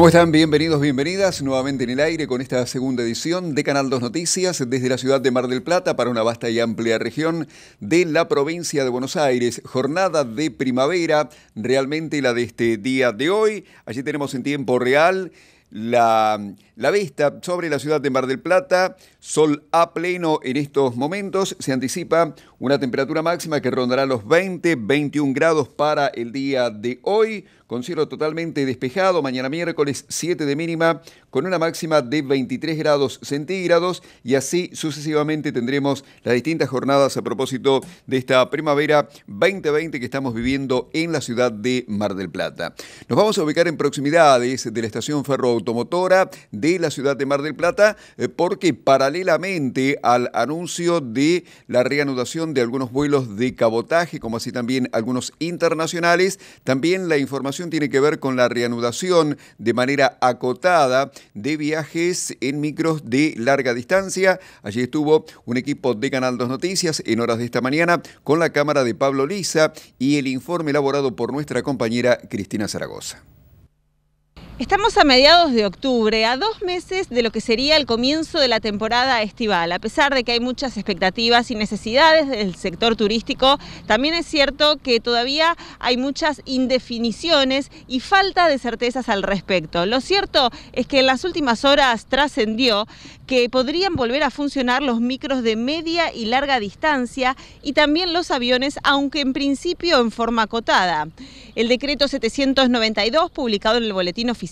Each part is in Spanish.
¿Cómo están? Bienvenidos, bienvenidas nuevamente en el aire con esta segunda edición de Canal 2 Noticias desde la ciudad de Mar del Plata para una vasta y amplia región de la provincia de Buenos Aires. Jornada de primavera, realmente la de este día de hoy. Allí tenemos en tiempo real la, la, vista sobre la ciudad de Mar del Plata, sol a pleno en estos momentos, se anticipa una temperatura máxima que rondará los 20, 21 grados para el día de hoy, con cielo totalmente despejado, mañana miércoles 7 de mínima, con una máxima de 23 grados centígrados y así sucesivamente tendremos las distintas jornadas a propósito de esta primavera 2020 que estamos viviendo en la ciudad de Mar del Plata. Nos vamos a ubicar en proximidades de la estación ferroautomotora de la ciudad de Mar del Plata eh, porque paralelamente al anuncio de la reanudación de algunos vuelos de cabotaje, como así también algunos internacionales, también la información tiene que ver con la reanudación de manera acotada de viajes en micros de larga distancia. Allí estuvo un equipo de Canal 2 Noticias en horas de esta mañana con la cámara de Pablo Lisa y el informe elaborado por nuestra compañera Cristina Zaragoza. Estamos a mediados de octubre, a dos meses de lo que sería el comienzo de la temporada estival. A pesar de que hay muchas expectativas y necesidades del sector turístico, también es cierto que todavía hay muchas indefiniciones y falta de certezas al respecto. Lo cierto es que en las últimas horas trascendió que podrían volver a funcionar los micros de media y larga distancia y también los aviones, aunque en principio en forma acotada. El decreto 792, publicado en el Boletín Oficial,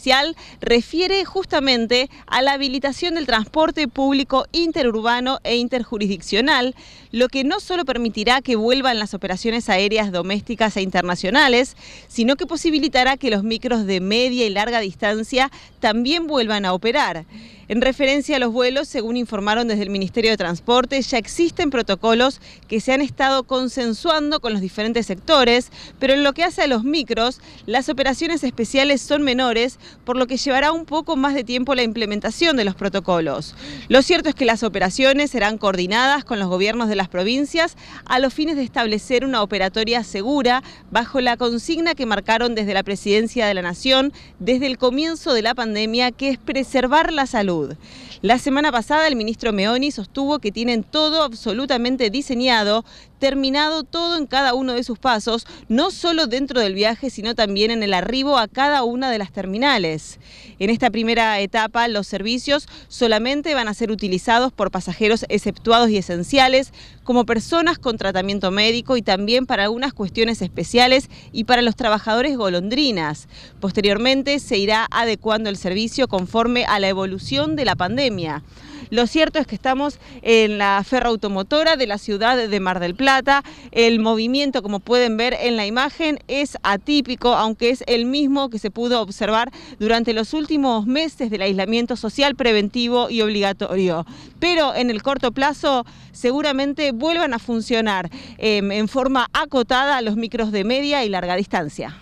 refiere justamente a la habilitación del transporte público interurbano e interjurisdiccional, lo que no solo permitirá que vuelvan las operaciones aéreas domésticas e internacionales, sino que posibilitará que los micros de media y larga distancia también vuelvan a operar. En referencia a los vuelos, según informaron desde el Ministerio de Transporte, ya existen protocolos que se han estado consensuando con los diferentes sectores, pero en lo que hace a los micros, las operaciones especiales son menores, por lo que llevará un poco más de tiempo la implementación de los protocolos. Lo cierto es que las operaciones serán coordinadas con los gobiernos de las provincias a los fines de establecer una operatoria segura bajo la consigna que marcaron desde la Presidencia de la Nación desde el comienzo de la pandemia, que es preservar la salud. La semana pasada el ministro Meoni sostuvo que tienen todo absolutamente diseñado, terminado todo en cada uno de sus pasos, no solo dentro del viaje, sino también en el arribo a cada una de las terminales. En esta primera etapa, los servicios solamente van a ser utilizados por pasajeros exceptuados y esenciales, como personas con tratamiento médico y también para algunas cuestiones especiales y para los trabajadores golondrinas. Posteriormente se irá adecuando el servicio conforme a la evolución de la pandemia. Lo cierto es que estamos en la ferroautomotora de la ciudad de Mar del Plata. El movimiento, como pueden ver en la imagen, es atípico, aunque es el mismo que se pudo observar durante los últimos meses del aislamiento social preventivo y obligatorio. Pero en el corto plazo seguramente vuelvan a funcionar em, en forma acotada los micros de media y larga distancia.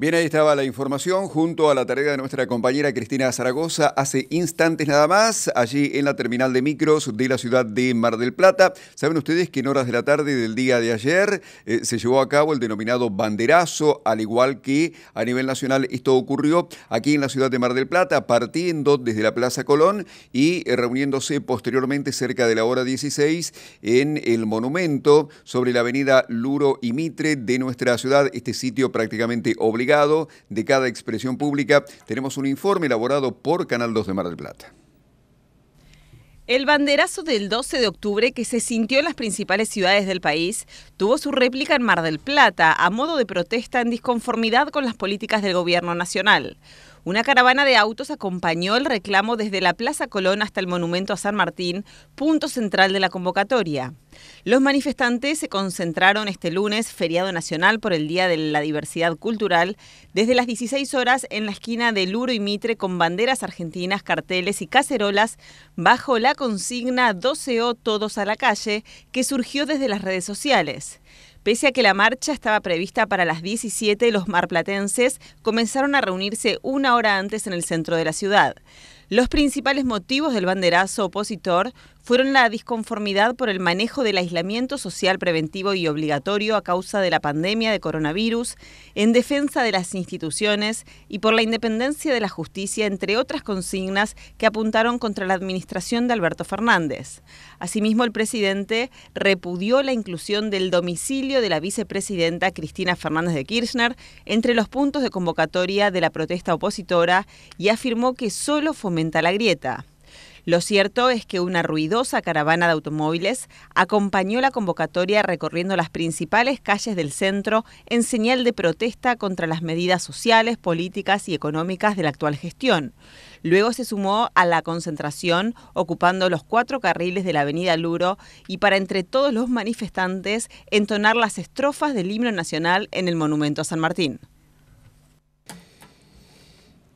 Bien, ahí estaba la información junto a la tarea de nuestra compañera Cristina Zaragoza hace instantes nada más, allí en la terminal de micros de la ciudad de Mar del Plata. Saben ustedes que en horas de la tarde del día de ayer eh, se llevó a cabo el denominado banderazo, al igual que a nivel nacional esto ocurrió aquí en la ciudad de Mar del Plata, partiendo desde la Plaza Colón y eh, reuniéndose posteriormente cerca de la hora 16 en el monumento sobre la avenida Luro y Mitre de nuestra ciudad, este sitio prácticamente obligado de cada expresión pública. Tenemos un informe elaborado por Canal 2 de Mar del Plata. El banderazo del 12 de octubre que se sintió en las principales ciudades del país tuvo su réplica en Mar del Plata a modo de protesta en disconformidad con las políticas del gobierno nacional. Una caravana de autos acompañó el reclamo desde la Plaza Colón hasta el Monumento a San Martín, punto central de la convocatoria. Los manifestantes se concentraron este lunes, feriado nacional por el Día de la Diversidad Cultural, desde las 16 horas en la esquina de Luro y Mitre con banderas argentinas, carteles y cacerolas bajo la consigna 12O Todos a la Calle, que surgió desde las redes sociales. Pese a que la marcha estaba prevista para las 17, los marplatenses comenzaron a reunirse una hora antes en el centro de la ciudad. Los principales motivos del banderazo opositor fueron la disconformidad por el manejo del aislamiento social preventivo y obligatorio a causa de la pandemia de coronavirus, en defensa de las instituciones y por la independencia de la justicia, entre otras consignas que apuntaron contra la administración de Alberto Fernández. Asimismo, el presidente repudió la inclusión del domicilio de la vicepresidenta Cristina Fernández de Kirchner entre los puntos de convocatoria de la protesta opositora y afirmó que solo fomenta la grieta. Lo cierto es que una ruidosa caravana de automóviles acompañó la convocatoria recorriendo las principales calles del centro en señal de protesta contra las medidas sociales, políticas y económicas de la actual gestión. Luego se sumó a la concentración ocupando los cuatro carriles de la avenida Luro y para entre todos los manifestantes entonar las estrofas del himno nacional en el monumento a San Martín.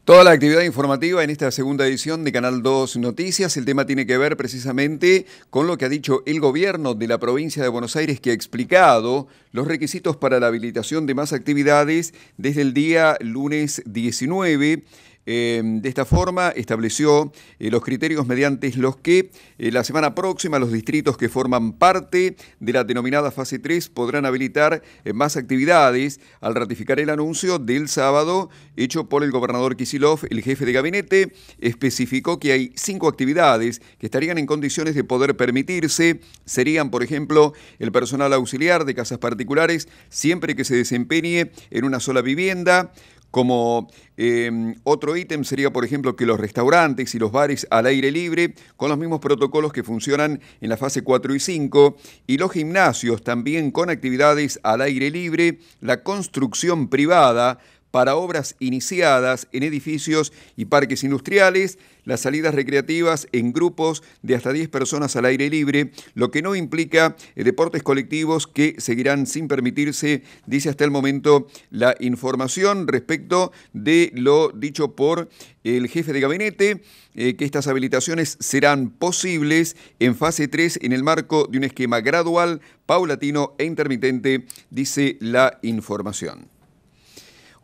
Toda la actividad informativa en esta segunda edición de Canal 2 Noticias. El tema tiene que ver precisamente con lo que ha dicho el gobierno de la provincia de Buenos Aires que ha explicado los requisitos para la habilitación de más actividades desde el día lunes 19 Em, de esta forma estableció eh, los criterios mediante los que eh, la semana próxima los distritos que forman parte de la denominada fase 3 podrán habilitar eh, más actividades al ratificar el anuncio del sábado hecho por el gobernador Kisilov, el jefe de gabinete, especificó que hay cinco actividades que estarían en condiciones de poder permitirse. Serían, por ejemplo, el personal auxiliar de casas particulares siempre que se desempeñe en una sola vivienda, como em, otro ítem sería, por ejemplo, que los restaurantes y los bares al aire libre, con los mismos protocolos que funcionan en la fase 4 y 5, y los gimnasios también con actividades al aire libre, la construcción privada, para obras iniciadas en edificios y parques industriales, las salidas recreativas en grupos de hasta 10 personas al aire libre, lo que no implica eh, deportes colectivos que seguirán sin permitirse, dice hasta el momento la información respecto de lo dicho por el jefe de gabinete, eh, que estas habilitaciones serán posibles en fase 3 en el marco de un esquema gradual, paulatino e intermitente, dice la información.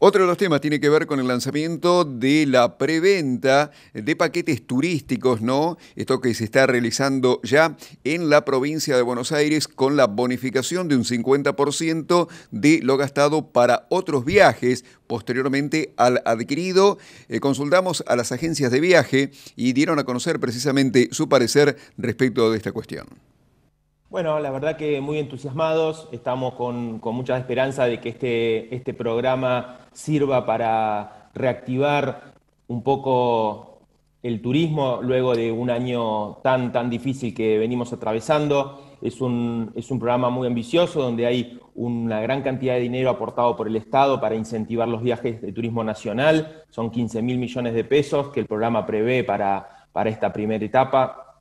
Otro de los temas tiene que ver con el lanzamiento de la preventa de paquetes turísticos, ¿no? Esto que se está realizando ya en la provincia de Buenos Aires con la bonificación de un 50% de lo gastado para otros viajes posteriormente al adquirido. Eh, consultamos a las agencias de viaje y dieron a conocer precisamente su parecer respecto de esta cuestión. Bueno, la verdad que muy entusiasmados, estamos con, mucha esperanza de que este, este programa sirva para reactivar un poco el turismo luego de un año tan, tan difícil que venimos atravesando. Es un, es un programa muy ambicioso donde hay una gran cantidad de dinero aportado por el Estado para incentivar los viajes de turismo nacional. Son 15 mil millones de pesos que el programa prevé para, para esta primera etapa,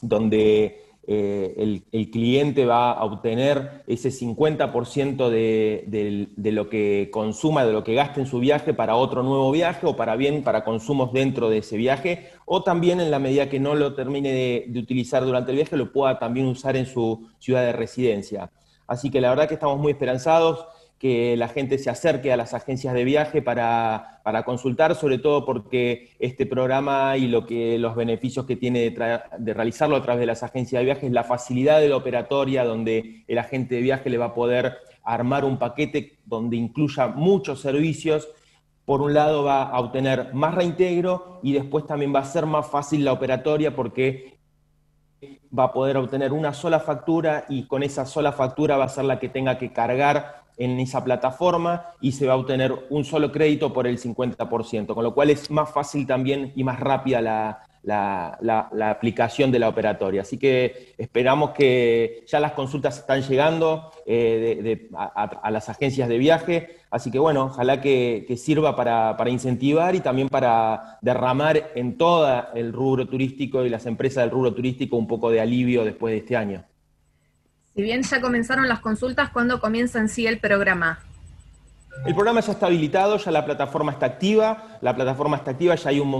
donde eh, el, cliente va a obtener ese 50% de, de, lo que consuma, de lo que gaste en su viaje para otro nuevo viaje o para bien, para consumos dentro de ese viaje, o también en la medida que no lo termine de, de utilizar durante el viaje, lo pueda también usar en su ciudad de residencia. Así que la verdad que estamos muy esperanzados que la gente se acerque a las agencias de viaje para, consultar, sobre todo porque este programa y lo que, los beneficios que tiene de, realizarlo a través de las agencias de viaje es la facilidad de la operatoria, donde el agente de viaje le va a poder armar un paquete donde incluya muchos servicios. Por un lado va a obtener más reintegro y después también va a ser más fácil la operatoria porque va a poder obtener una sola factura y con esa sola factura va a ser la que tenga que cargar en esa plataforma y se va a obtener un solo crédito por el 50%, con lo cual es más fácil también y más rápida la, aplicación de la operatoria. Así que esperamos que ya las consultas están llegando eh, a, las agencias de viaje, así que bueno, ojalá que, sirva para, para, incentivar y también para derramar en todo el rubro turístico y las empresas del rubro turístico un poco de alivio después de este año. Si bien ya comenzaron las consultas, ¿cuándo comienza en sí el programa? El programa ya está habilitado, ya la plataforma está activa, la plataforma está activa, ya hay un,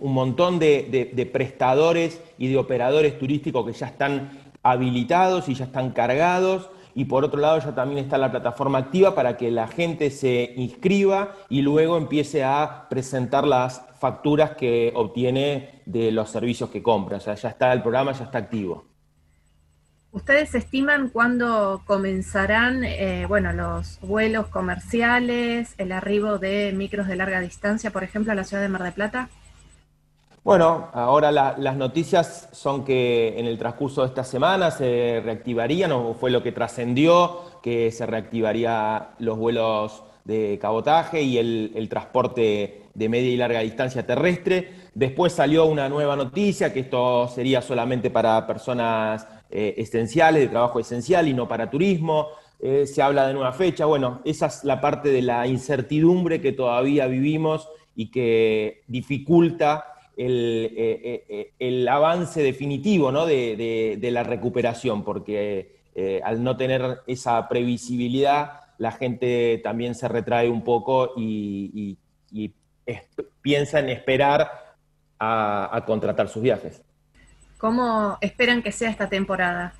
montón de, prestadores y de operadores turísticos que ya están habilitados y ya están cargados y por otro lado ya también está la plataforma activa para que la gente se inscriba y luego empiece a presentar las facturas que obtiene de los servicios que compra. O sea, ya está el programa, ya está activo. ¿Ustedes estiman cuándo comenzarán eh, bueno, los vuelos comerciales, el arribo de micros de larga distancia, por ejemplo, a la ciudad de Mar del Plata? Bueno, ahora las noticias son que en el transcurso de esta semana se reactivarían, o fue lo que trascendió, que se reactivarían los vuelos de cabotaje y el, transporte de media y larga distancia terrestre. Después salió una nueva noticia, que esto sería solamente para personas eh, esenciales, de trabajo esencial y no para turismo. Eh, se habla de nueva fecha. Bueno, esa es la parte de la incertidumbre que todavía vivimos y que dificulta el, eh, el avance definitivo ¿no? de, de, la recuperación, porque al no tener esa previsibilidad, la gente también se retrae un poco y, piensa en esperar a, contratar sus viajes. ¿Cómo esperan que sea esta temporada?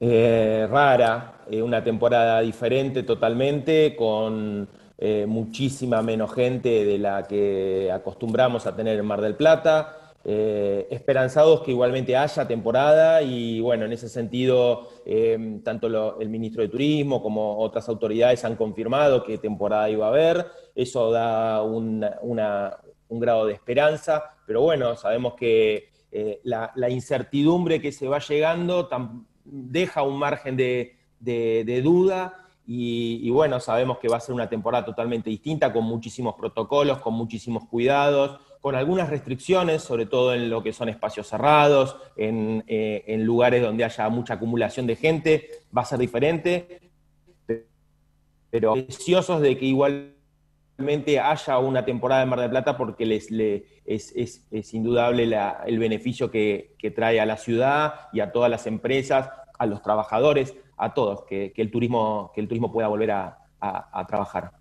rara, una temporada diferente totalmente, con eh, muchísima menos gente de la que acostumbramos a tener en Mar del Plata. Eh, esperanzados que igualmente haya temporada y bueno, en ese sentido, em, tanto el ministro de Turismo como otras autoridades han confirmado que temporada iba a haber. Eso da un grado de esperanza, pero bueno, sabemos que eh, la, incertidumbre que se va llegando deja un margen de duda y, bueno, sabemos que va a ser una temporada totalmente distinta, con muchísimos protocolos, con muchísimos cuidados, con algunas restricciones, sobre todo en lo que son espacios cerrados, en, eh, lugares donde haya mucha acumulación de gente, va a ser diferente, pero deseosos de que igualmente haya una temporada de Mar del Plata porque les, es, indudable el beneficio que, que trae a la ciudad y a todas las empresas, a los trabajadores, a todos, que, el, turismo, que el turismo pueda volver a trabajar.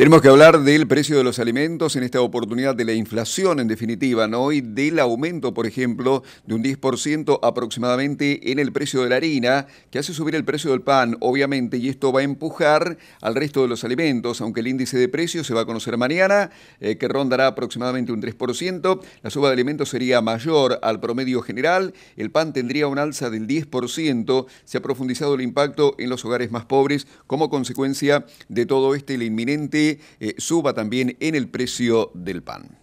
Tenemos que hablar del precio de los alimentos en esta oportunidad de la inflación, en definitiva, ¿no? Y del aumento, por ejemplo, de un 10% aproximadamente en el precio de la harina, que hace subir el precio del pan, obviamente, y esto va a empujar al resto de los alimentos, aunque el índice de precios se va a conocer mañana, eh, que rondará aproximadamente un 3%. La suba de alimentos sería mayor al promedio general. El pan tendría un alza del 10%. Se ha profundizado el impacto en los hogares más pobres como consecuencia de todo este, el inminente eh, suba también en el precio del pan.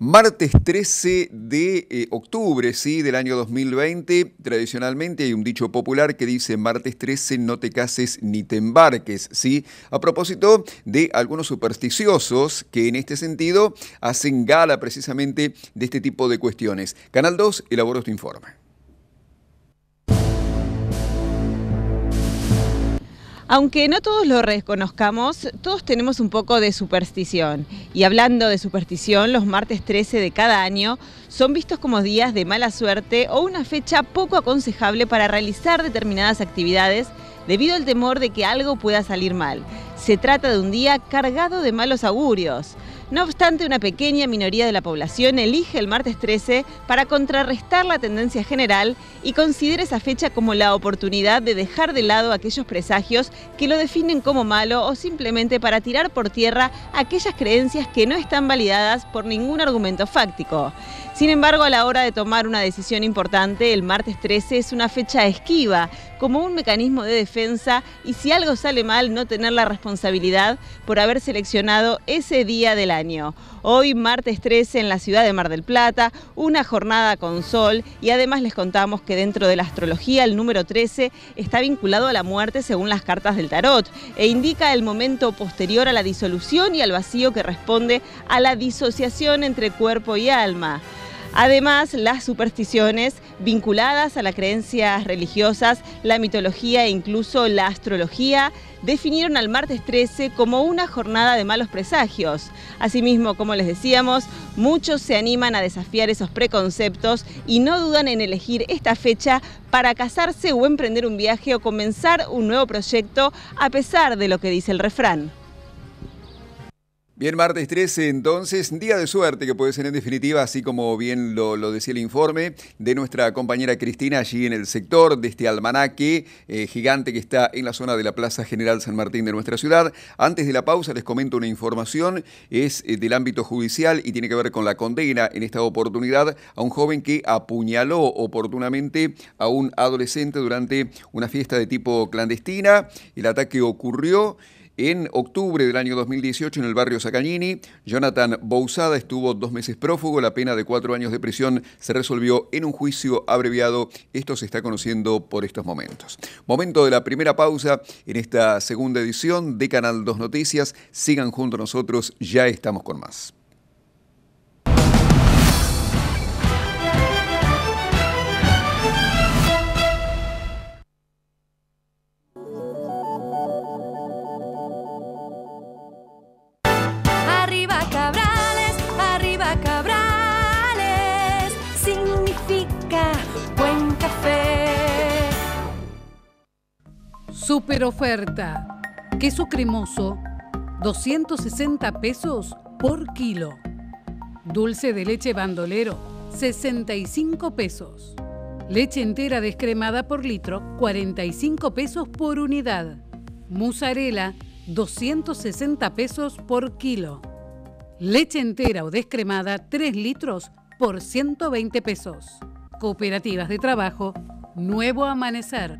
Martes 13 de eh, octubre, sí, del año 2020, tradicionalmente hay un dicho popular que dice martes 13 no te cases ni te embarques, sí, a propósito de algunos supersticiosos que en este sentido hacen gala precisamente de este tipo de cuestiones. Canal 2 elaboró este informe. Aunque no todos lo reconozcamos, todos tenemos un poco de superstición. Y hablando de superstición, los martes 13 de cada año son vistos como días de mala suerte o una fecha poco aconsejable para realizar determinadas actividades debido al temor de que algo pueda salir mal. Se trata de un día cargado de malos augurios. No obstante, una pequeña minoría de la población elige el martes 13 para contrarrestar la tendencia general y considera esa fecha como la oportunidad de dejar de lado aquellos presagios que lo definen como malo o simplemente para tirar por tierra aquellas creencias que no están validadas por ningún argumento fáctico. Sin embargo, a la hora de tomar una decisión importante, el martes 13 es una fecha esquiva, como un mecanismo de defensa y si algo sale mal, no tener la responsabilidad por haber seleccionado ese día del año. Hoy, martes 13, en la ciudad de Mar del Plata, una jornada con sol y además les contamos que dentro de la astrología el número 13 está vinculado a la muerte según las cartas del tarot e indica el momento posterior a la disolución y al vacío que responde a la disociación entre cuerpo y alma. Además, las supersticiones vinculadas a las creencias religiosas, la mitología e incluso la astrología definieron al martes 13 como una jornada de malos presagios. Asimismo, como les decíamos, muchos se animan a desafiar esos preconceptos y no dudan en elegir esta fecha para casarse o emprender un viaje o comenzar un nuevo proyecto a pesar de lo que dice el refrán. Bien, martes 13, entonces, día de suerte que puede ser en definitiva, así como bien lo, decía el informe de nuestra compañera Cristina allí en el sector de este almanaque eh, gigante que está en la zona de la Plaza General San Martín de nuestra ciudad. Antes de la pausa les comento una información, es eh, del ámbito judicial y tiene que ver con la condena en esta oportunidad a un joven que apuñaló oportunamente a un adolescente durante una fiesta de tipo clandestina. El ataque ocurrió en octubre del año 2018, en el barrio Sacagnini, Jonathan Bousada estuvo dos meses prófugo. La pena de cuatro años de prisión se resolvió en un juicio abreviado. Esto se está conociendo por estos momentos. Momento de la primera pausa en esta segunda edición de Canal 2 Noticias. Sigan junto a nosotros, ya estamos con más. Super oferta. Queso cremoso, 260 pesos por kilo. Dulce de leche bandolero, 65 pesos. Leche entera descremada por litro, 45 pesos por unidad. Musarela, 260 pesos por kilo. Leche entera o descremada, 3 litros por 120 pesos. Cooperativas de trabajo, Nuevo Amanecer.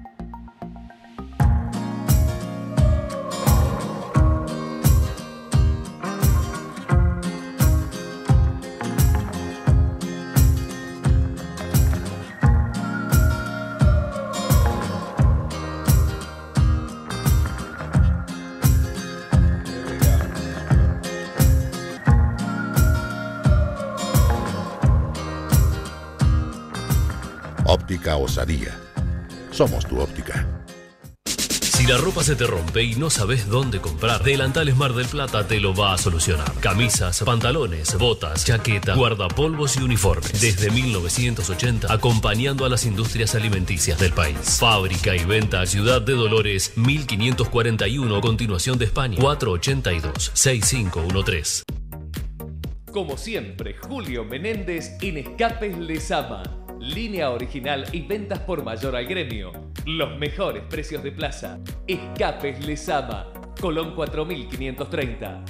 Osadía. Somos tu óptica. Si la ropa se te rompe y no sabes dónde comprar, Delantales Mar del Plata te lo va a solucionar. Camisas, pantalones, botas, chaqueta, guardapolvos y uniformes. Desde 1980, acompañando a las industrias alimenticias del país. Fábrica y venta Ciudad de Dolores, 1541, continuación de España, 482-6513. Como siempre, Julio Menéndez en Escapes Lezama Línea original y ventas por mayor al gremio. Los mejores precios de plaza. Escapes Lesama. Colón 4530.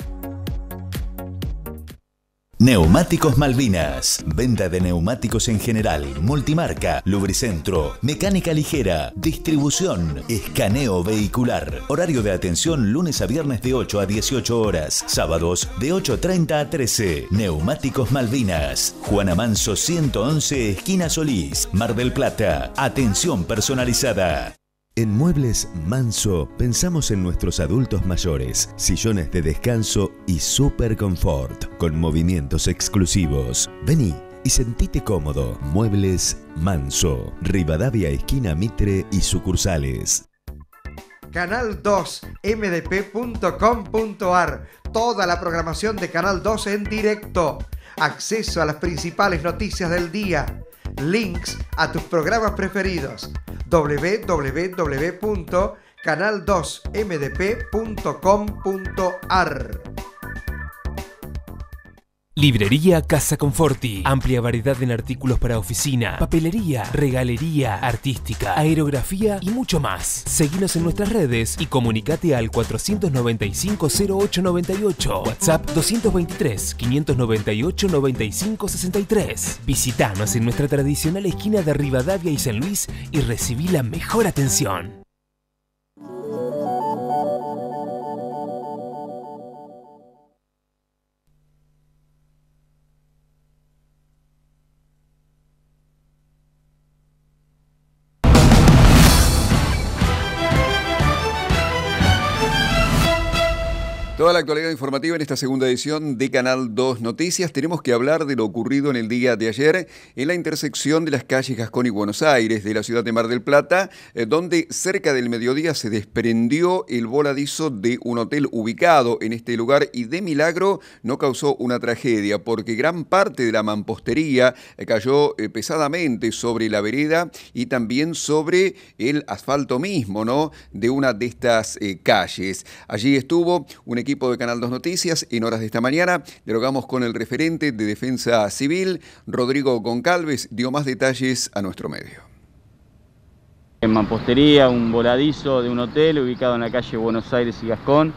Neumáticos Malvinas. Venta de neumáticos en general, multimarca, lubricentro, mecánica ligera, distribución, escaneo vehicular. Horario de atención lunes a viernes de 8 a 18 horas, sábados de 8.30 a 13. Neumáticos Malvinas. Juana Manso 111, esquina Solís, Mar del Plata. Atención personalizada. En Muebles Manso pensamos en nuestros adultos mayores, sillones de descanso y super confort, con movimientos exclusivos. Vení y sentite cómodo. Muebles Manso, Rivadavia esquina Mitre y sucursales. Canal 2 mdp.com.ar. Toda la programación de Canal 2 en directo. Acceso a las principales noticias del día links a tus programas preferidos www.canal2mdp.com.ar Librería Casa Conforti. Amplia variedad en artículos para oficina, papelería, regalería, artística, aerografía y mucho más. Seguinos en nuestras redes y comunicate al 495-0898. WhatsApp 223-598-9563. Visítanos en nuestra tradicional esquina de Rivadavia y San Luis y recibí la mejor atención. Toda la actualidad informativa en esta segunda edición de Canal 2 Noticias. Tenemos que hablar de lo ocurrido en el día de ayer en la intersección de las calles Gascón y Buenos Aires de la ciudad de Mar del Plata, eh, donde cerca del mediodía se desprendió el voladizo de un hotel ubicado en este lugar y de milagro no causó una tragedia porque gran parte de la mampostería eh, cayó eh, pesadamente sobre la vereda y también sobre el asfalto mismo, ¿no? De una de estas calles. Allí estuvo un equipo equipo de Canal 2 Noticias, en horas de esta mañana, dialogamos con el referente de Defensa Civil, Rodrigo Goncalves, dio más detalles a nuestro medio. En mampostería, un voladizo de un hotel ubicado en la calle Buenos Aires y Gascón,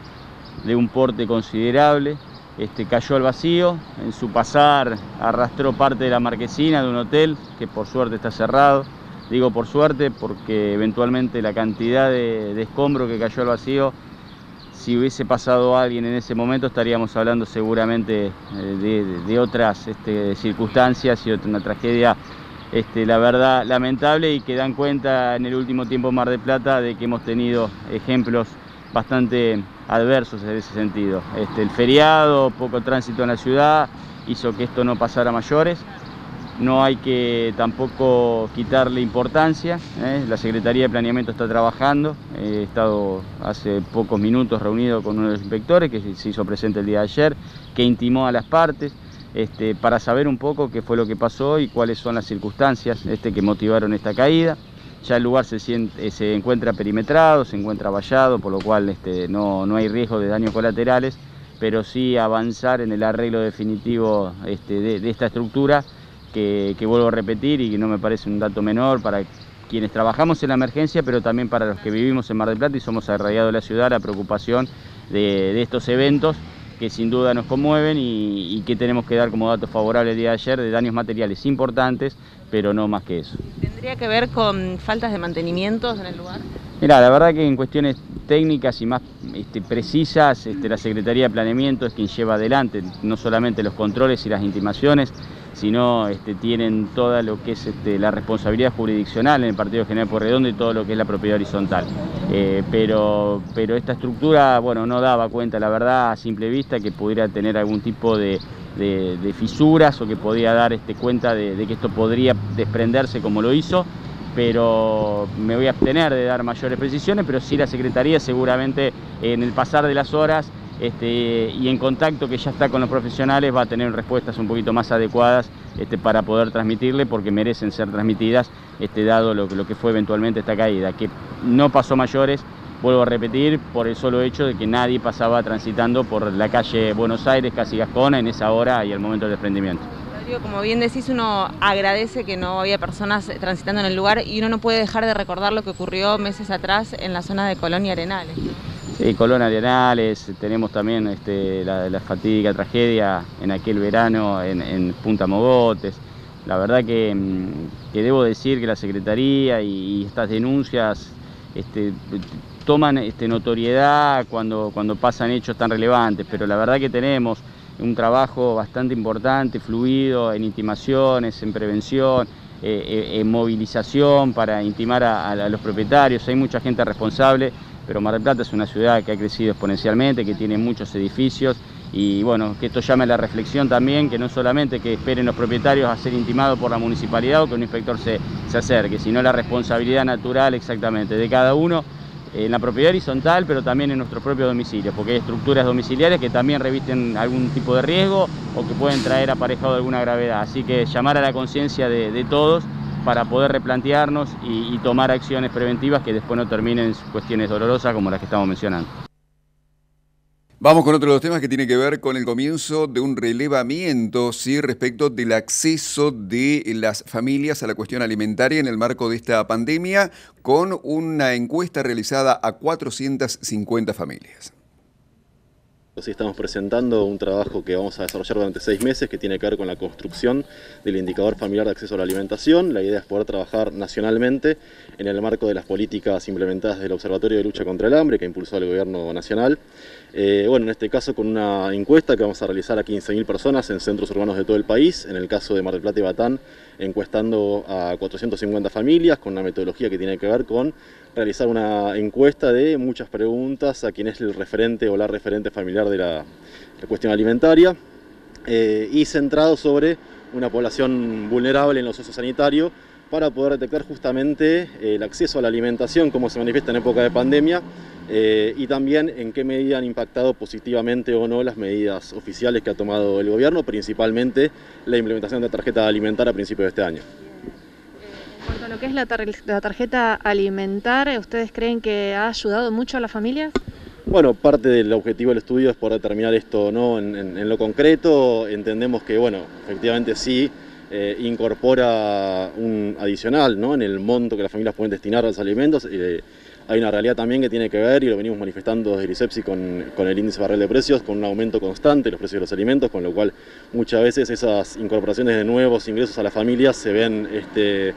de un porte considerable, este, cayó al vacío, en su pasar arrastró parte de la marquesina de un hotel que por suerte está cerrado. Digo por suerte porque eventualmente la cantidad de, escombro que cayó al vacío, si hubiese pasado alguien en ese momento estaríamos hablando seguramente eh, de, otras este, circunstancias y una tragedia, este, la verdad, lamentable y que dan cuenta en el último tiempo Mar del Plata de que hemos tenido ejemplos bastante adversos en ese sentido. Este, el feriado, poco tránsito en la ciudad, hizo que esto no pasara a mayores. No hay que tampoco quitarle importancia, ¿eh? la Secretaría de Planeamiento está trabajando, he estado hace pocos minutos reunido con uno de los inspectores que se hizo presente el día de ayer, que intimó a las partes este, para saber un poco qué fue lo que pasó y cuáles son las circunstancias este, que motivaron esta caída. Ya el lugar se, eh, se encuentra perimetrado, se encuentra vallado, por lo cual este, no, hay riesgo de daños colaterales, pero sí avanzar en el arreglo definitivo de, esta estructura, que, vuelvo a repetir y que no me parece un dato menor para quienes trabajamos en la emergencia, pero también para los que vivimos en Mar del Plata y somos arraigados de la ciudad, la preocupación de, estos eventos que sin duda nos conmueven y, y, que tenemos que dar como dato favorable el día de ayer de daños materiales importantes, pero no más que eso. ¿Tendría que ver con faltas de mantenimientos en el lugar? Mira, la verdad que en cuestiones técnicas y más este, precisas, este, la Secretaría de Planeamiento es quien lleva adelante no solamente los controles y las intimaciones, sino este, tienen toda lo que es este, la responsabilidad jurisdiccional en el Partido General Porredondo y todo lo que es la propiedad horizontal. Eh, pero, pero esta estructura bueno, no daba cuenta, la verdad, a simple vista, que pudiera tener algún tipo de, de, fisuras o que podía dar este, cuenta de, que esto podría desprenderse como lo hizo, pero me voy a abstener de dar mayores precisiones, pero sí la Secretaría seguramente en el pasar de las horas este, y en contacto que ya está con los profesionales va a tener respuestas un poquito más adecuadas este, para poder transmitirle porque merecen ser transmitidas este, dado lo, que fue eventualmente esta caída, que no pasó mayores, vuelvo a repetir, por el solo hecho de que nadie pasaba transitando por la calle Buenos Aires, casi Gascona, en esa hora y al momento del desprendimiento. Como bien decís, uno agradece que no había personas transitando en el lugar y uno no puede dejar de recordar lo que ocurrió meses atrás en la zona de Colonia Arenales. Sí, Colonia Arenales, tenemos también este, la, fatídica tragedia en aquel verano en, Punta Mogotes. La verdad que, mm, debo decir que la Secretaría y, estas denuncias este, toman este, notoriedad cuando, cuando pasan hechos tan relevantes, pero la verdad que tenemos un trabajo bastante importante, fluido, en intimaciones, en prevención, eh, eh, en movilización para intimar a, los propietarios. Hay mucha gente responsable, pero Mar del Plata es una ciudad que ha crecido exponencialmente, que tiene muchos edificios y bueno, que esto llame a la reflexión también, que no solamente que esperen los propietarios a ser intimados por la municipalidad o que un inspector se, se acerque, sino la responsabilidad natural exactamente de cada uno en la propiedad horizontal, pero también en nuestro propio domicilio, porque hay estructuras domiciliarias que también revisten algún tipo de riesgo o que pueden traer aparejado alguna gravedad. Así que llamar a la conciencia de, todos para poder replantearnos y, tomar acciones preventivas que después no terminen en cuestiones dolorosas como las que estamos mencionando. Vamos con otro de los temas que tiene que ver con el comienzo de un relevamiento ¿sí? respecto del acceso de las familias a la cuestión alimentaria en el marco de esta pandemia, con una encuesta realizada a 450 familias. Sí, estamos presentando un trabajo que vamos a desarrollar durante seis meses que tiene que ver con la construcción del indicador familiar de acceso a la alimentación. La idea es poder trabajar nacionalmente en el marco de las políticas implementadas del Observatorio de Lucha contra el Hambre que impulsó el Gobierno Nacional. Eh, bueno, en este caso con una encuesta que vamos a realizar a 15.000 personas en centros urbanos de todo el país, en el caso de Mar del Plata y Batán, encuestando a 450 familias con una metodología que tiene que ver con realizar una encuesta de muchas preguntas a quién es el referente o la referente familiar de la, cuestión alimentaria eh, y centrado sobre una población vulnerable en los usos sanitarios para poder detectar justamente eh, el acceso a la alimentación, cómo se manifiesta en época de pandemia eh, y también en qué medida han impactado positivamente o no las medidas oficiales que ha tomado el gobierno, principalmente la implementación de la tarjeta alimentar a principios de este año. En cuanto a lo que es la, tarjeta alimentar, ¿ustedes creen que ha ayudado mucho a las familias? Bueno, parte del objetivo del estudio es poder determinar esto no en, lo concreto. Entendemos que, bueno, efectivamente sí eh, incorpora un adicional ¿no? en el monto que las familias pueden destinar a los alimentos. Eh, hay una realidad también que tiene que ver, y lo venimos manifestando desde el ISEPSI con, con, el índice barril de precios, con un aumento constante de los precios de los alimentos, con lo cual muchas veces esas incorporaciones de nuevos ingresos a las familias se ven este,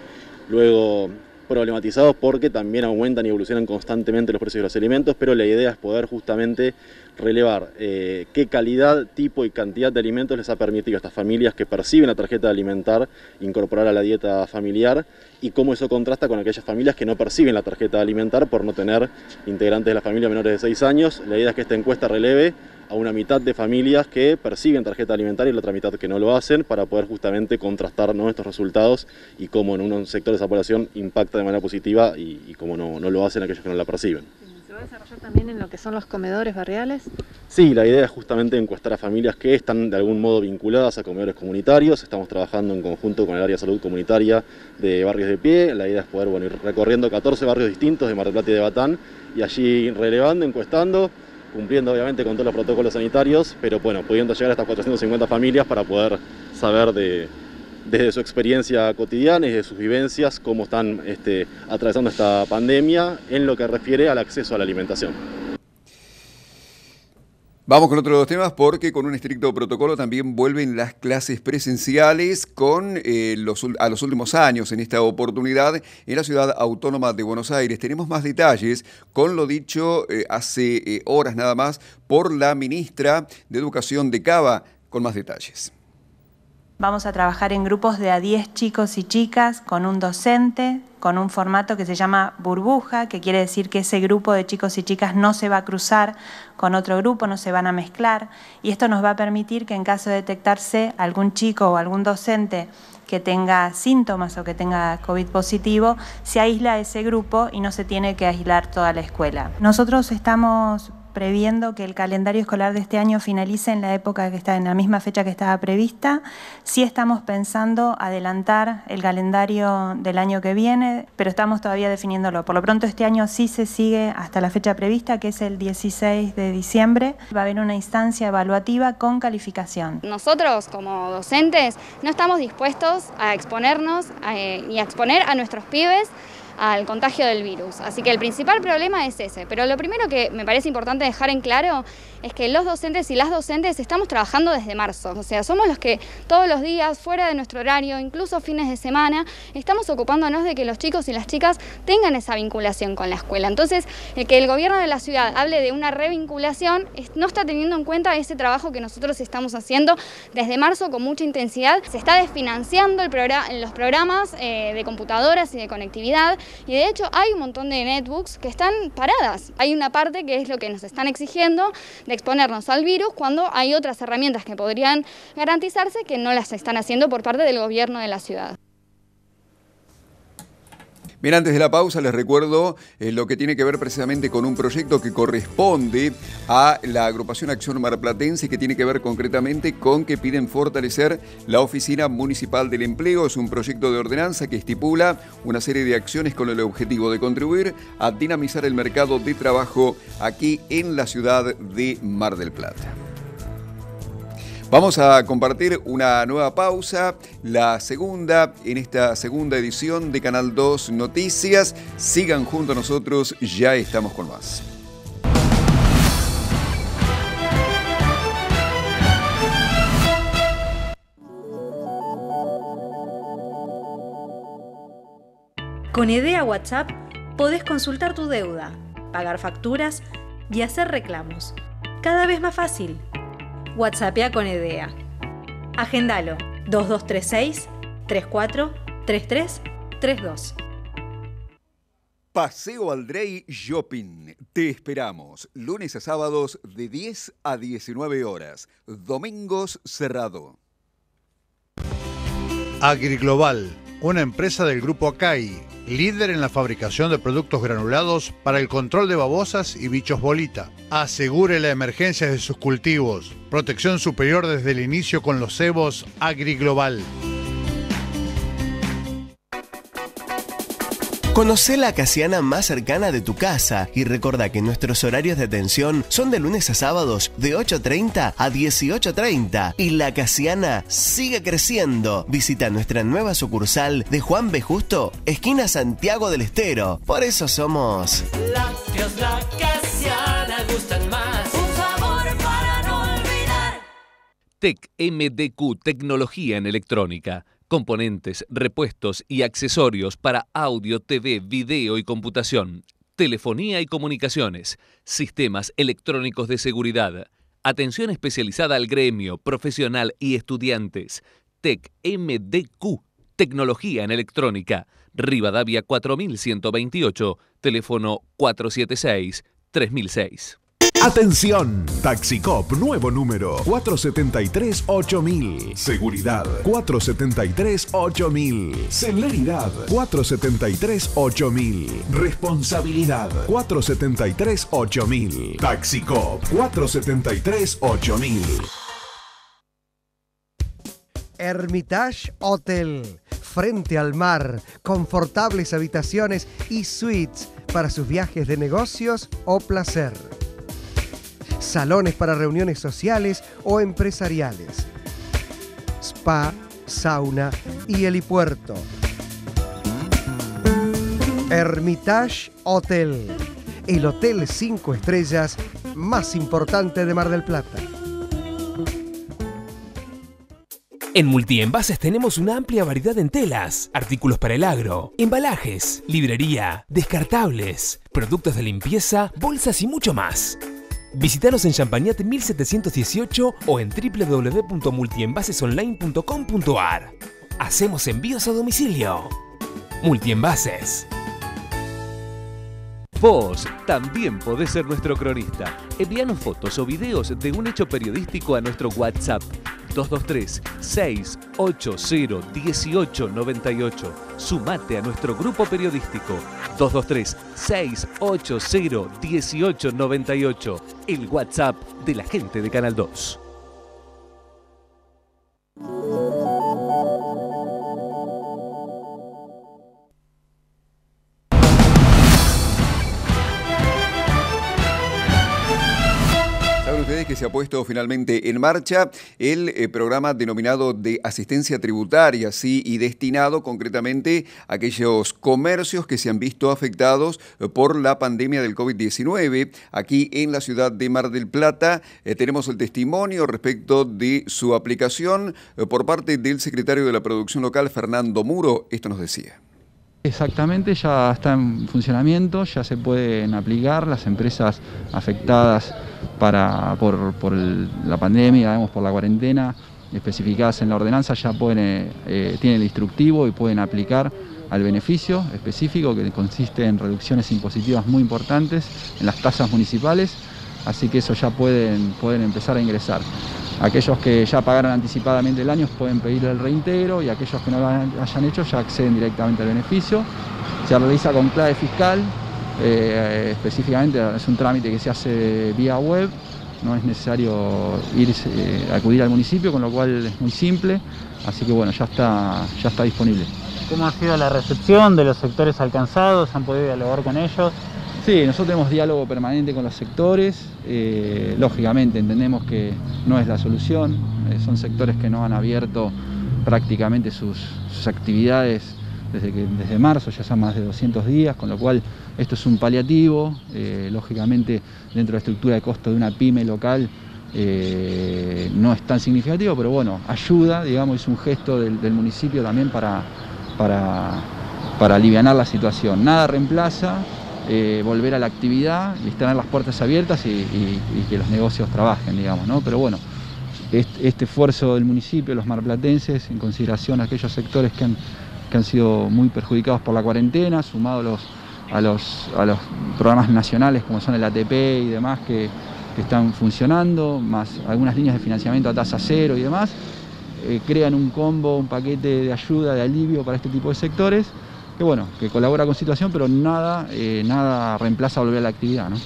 luego problematizados porque también aumentan y evolucionan constantemente los precios de los alimentos, pero la idea es poder justamente relevar eh, qué calidad, tipo y cantidad de alimentos les ha permitido a estas familias que perciben la tarjeta de alimentar incorporar a la dieta familiar y cómo eso contrasta con aquellas familias que no perciben la tarjeta de alimentar por no tener integrantes de la familia menores de 6 años. La idea es que esta encuesta releve a una mitad de familias que perciben tarjeta alimentaria y la otra mitad que no lo hacen para poder justamente contrastar estos resultados y cómo en un sector de esa población impacta de manera positiva y, cómo no, no, lo hacen aquellos que no la perciben. ¿Se va a desarrollar también en lo que son los comedores barriales? Sí, la idea es justamente encuestar a familias que están de algún modo vinculadas a comedores comunitarios. Estamos trabajando en conjunto con el área de salud comunitaria de Barrios de Pie. La idea es poder bueno, ir recorriendo 14 barrios distintos de Mar del Plata y de Batán y allí relevando, encuestando cumpliendo obviamente con todos los protocolos sanitarios, pero bueno, pudiendo llegar a estas 450 familias para poder saber de, desde su experiencia cotidiana y de sus vivencias cómo están este, atravesando esta pandemia en lo que refiere al acceso a la alimentación. Vamos con otros dos temas porque con un estricto protocolo también vuelven las clases presenciales con eh, los, a los últimos años en esta oportunidad en la ciudad autónoma de Buenos Aires. Tenemos más detalles con lo dicho eh, hace eh, horas nada más por la ministra de Educación de Cava con más detalles. Vamos a trabajar en grupos de a 10 chicos y chicas con un docente, con un formato que se llama burbuja, que quiere decir que ese grupo de chicos y chicas no se va a cruzar con otro grupo, no se van a mezclar. Y esto nos va a permitir que en caso de detectarse algún chico o algún docente que tenga síntomas o que tenga COVID positivo, se aísla ese grupo y no se tiene que aislar toda la escuela. Nosotros estamos previendo que el calendario escolar de este año finalice en la época que está en la misma fecha que estaba prevista. Sí estamos pensando adelantar el calendario del año que viene, pero estamos todavía definiéndolo. Por lo pronto este año sí se sigue hasta la fecha prevista, que es el 16 de diciembre. Va a haber una instancia evaluativa con calificación. Nosotros como docentes no estamos dispuestos a exponernos eh, y a exponer a nuestros pibes al contagio del virus. Así que el principal problema es ese. Pero lo primero que me parece importante dejar en claro es que los docentes y las docentes estamos trabajando desde marzo. O sea, somos los que todos los días, fuera de nuestro horario, incluso fines de semana, estamos ocupándonos de que los chicos y las chicas tengan esa vinculación con la escuela. Entonces, el que el gobierno de la ciudad hable de una revinculación no está teniendo en cuenta ese trabajo que nosotros estamos haciendo desde marzo con mucha intensidad. Se está desfinanciando el los programas eh, de computadoras y de conectividad y de hecho hay un montón de netbooks que están paradas. Hay una parte que es lo que nos están exigiendo de exponernos al virus cuando hay otras herramientas que podrían garantizarse que no las están haciendo por parte del gobierno de la ciudad. Bien, antes de la pausa les recuerdo eh, lo que tiene que ver precisamente con un proyecto que corresponde a la agrupación Acción Marplatense que tiene que ver concretamente con que piden fortalecer la Oficina Municipal del Empleo. Es un proyecto de ordenanza que estipula una serie de acciones con el objetivo de contribuir a dinamizar el mercado de trabajo aquí en la ciudad de Mar del Plata. Vamos a compartir una nueva pausa, la segunda en esta segunda edición de Canal 2 Noticias. Sigan junto a nosotros, ya estamos con más. Con Idea WhatsApp podés consultar tu deuda, pagar facturas y hacer reclamos. Cada vez más fácil WhatsAppea con idea. Agendalo 2236 34 32. Paseo Aldrey Shopping. Te esperamos lunes a sábados de 10 a 19 horas. Domingos cerrado. AgriGlobal, una empresa del grupo Acai, líder en la fabricación de productos granulados para el control de babosas y bichos bolita. Asegure la emergencia de sus cultivos. Protección superior desde el inicio con los cebos AgriGlobal. Conoce la Casiana más cercana de tu casa y recuerda que nuestros horarios de atención son de lunes a sábados de 8.30 a 18.30 y la Casiana sigue creciendo. Visita nuestra nueva sucursal de Juan B. Justo, esquina Santiago del Estero. Por eso somos... Lácteos La Casiana gustan más. Un sabor para no olvidar. Tec MDQ Tecnología en Electrónica. Componentes, repuestos y accesorios para audio, TV, video y computación. Telefonía y comunicaciones. Sistemas electrónicos de seguridad. Atención especializada al gremio, profesional y estudiantes. Tec MDQ Tecnología en Electrónica. Rivadavia 4128. Teléfono 476 3006. Atención, Taxicop, nuevo número 473-8000. Seguridad 473-8000. Celeridad 473-8000. Responsabilidad 473-8000. Taxicop 473-8000. Hermitage Hotel, frente al mar, confortables habitaciones y suites para sus viajes de negocios o placer. Salones para reuniones sociales o empresariales. Spa, sauna y helipuerto. Hermitage Hotel, el hotel 5 estrellas más importante de Mar del Plata. En Multienvases tenemos una amplia variedad en telas, artículos para el agro, embalajes, librería, descartables, productos de limpieza, bolsas y mucho más. Visítanos en Champagnat 1718 o en www.multienvasesonline.com.ar. Hacemos envíos a domicilio. Multienvases. Vos también podés ser nuestro cronista. Envíanos fotos o videos de un hecho periodístico a nuestro WhatsApp 223-680-1898. Sumate a nuestro grupo periodístico 223-680-1898. El WhatsApp de la gente de Canal 2. Ustedes que se ha puesto finalmente en marcha el eh, programa denominado de asistencia tributaria, sí, y destinado concretamente a aquellos comercios que se han visto afectados eh, por la pandemia del COVID-19. Aquí en la ciudad de Mar del Plata eh, tenemos el testimonio respecto de su aplicación por parte del secretario de la producción local, Fernando Muro. Esto nos decía. Exactamente, ya está en funcionamiento, ya se pueden aplicar las empresas afectadas para, por, la pandemia, digamos, por la cuarentena, especificadas en la ordenanza, ya pueden, eh, tienen el instructivo y pueden aplicar al beneficio específico que consiste en reducciones impositivas muy importantes en las tasas municipales, así que eso ya pueden, pueden empezar a ingresar. Aquellos que ya pagaron anticipadamente el año pueden pedir el reintegro y aquellos que no lo hayan hecho ya acceden directamente al beneficio. Se realiza con clave fiscal, eh, específicamente es un trámite que se hace vía web, no es necesario ir, eh, acudir al municipio, con lo cual es muy simple, así que bueno, ya está, ya está disponible. ¿Cómo ha sido la recepción de los sectores alcanzados? ¿Han podido dialogar con ellos? Sí, nosotros tenemos diálogo permanente con los sectores, eh, lógicamente entendemos que no es la solución, eh, son sectores que no han abierto prácticamente sus, actividades desde, que, desde marzo, ya son más de 200 días, con lo cual esto es un paliativo, eh, lógicamente dentro de la estructura de costo de una pyme local no es tan significativo, pero bueno, ayuda, digamos, es un gesto del, del municipio también para, para, para aliviar la situación. Nada reemplaza eh, volver a la actividad y tener las puertas abiertas y, que los negocios trabajen, digamos, ¿no? Pero bueno, este, esfuerzo del municipio, los marplatenses, en consideración a aquellos sectores que han, que han sido muy perjudicados por la cuarentena, sumado los, a los, a los programas nacionales como son el ATP y demás que, que están funcionando, más algunas líneas de financiamiento a tasa cero y demás, eh, crean un combo, un paquete de ayuda, de alivio para este tipo de sectores, que bueno, que colabora con situación, pero nada, eh, nada reemplaza volver a la actividad, ¿no?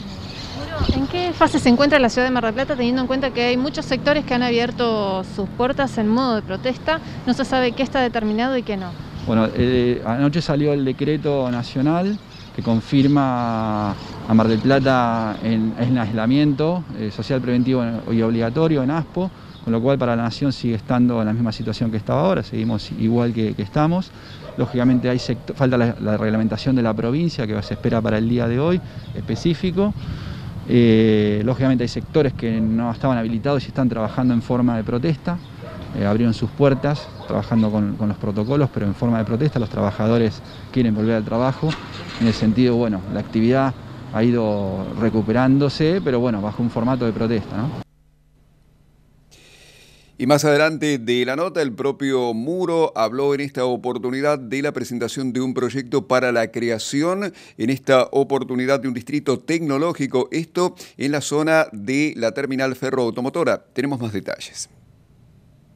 ¿En qué fase se encuentra la ciudad de Mar del Plata teniendo en cuenta que hay muchos sectores que han abierto sus puertas en modo de protesta? No se sabe qué está determinado y qué no. Bueno, eh, anoche salió el decreto nacional que confirma a Mar del Plata en, en aislamiento eh, social preventivo y obligatorio en ASPO, con lo cual para la nación sigue estando en la misma situación que estaba ahora, seguimos igual que, que estamos. Lógicamente hay falta la, la, reglamentación de la provincia que se espera para el día de hoy específico. Eh, lógicamente hay sectores que no estaban habilitados y están trabajando en forma de protesta. Eh, abrieron sus puertas trabajando con, los protocolos, pero en forma de protesta los trabajadores quieren volver al trabajo. En el sentido, bueno, la actividad ha ido recuperándose, pero bueno, bajo un formato de protesta. Y más adelante de la nota, el propio Muro habló en esta oportunidad de la presentación de un proyecto para la creación, en esta oportunidad de un distrito tecnológico, esto en la zona de la terminal ferroautomotora. Tenemos más detalles.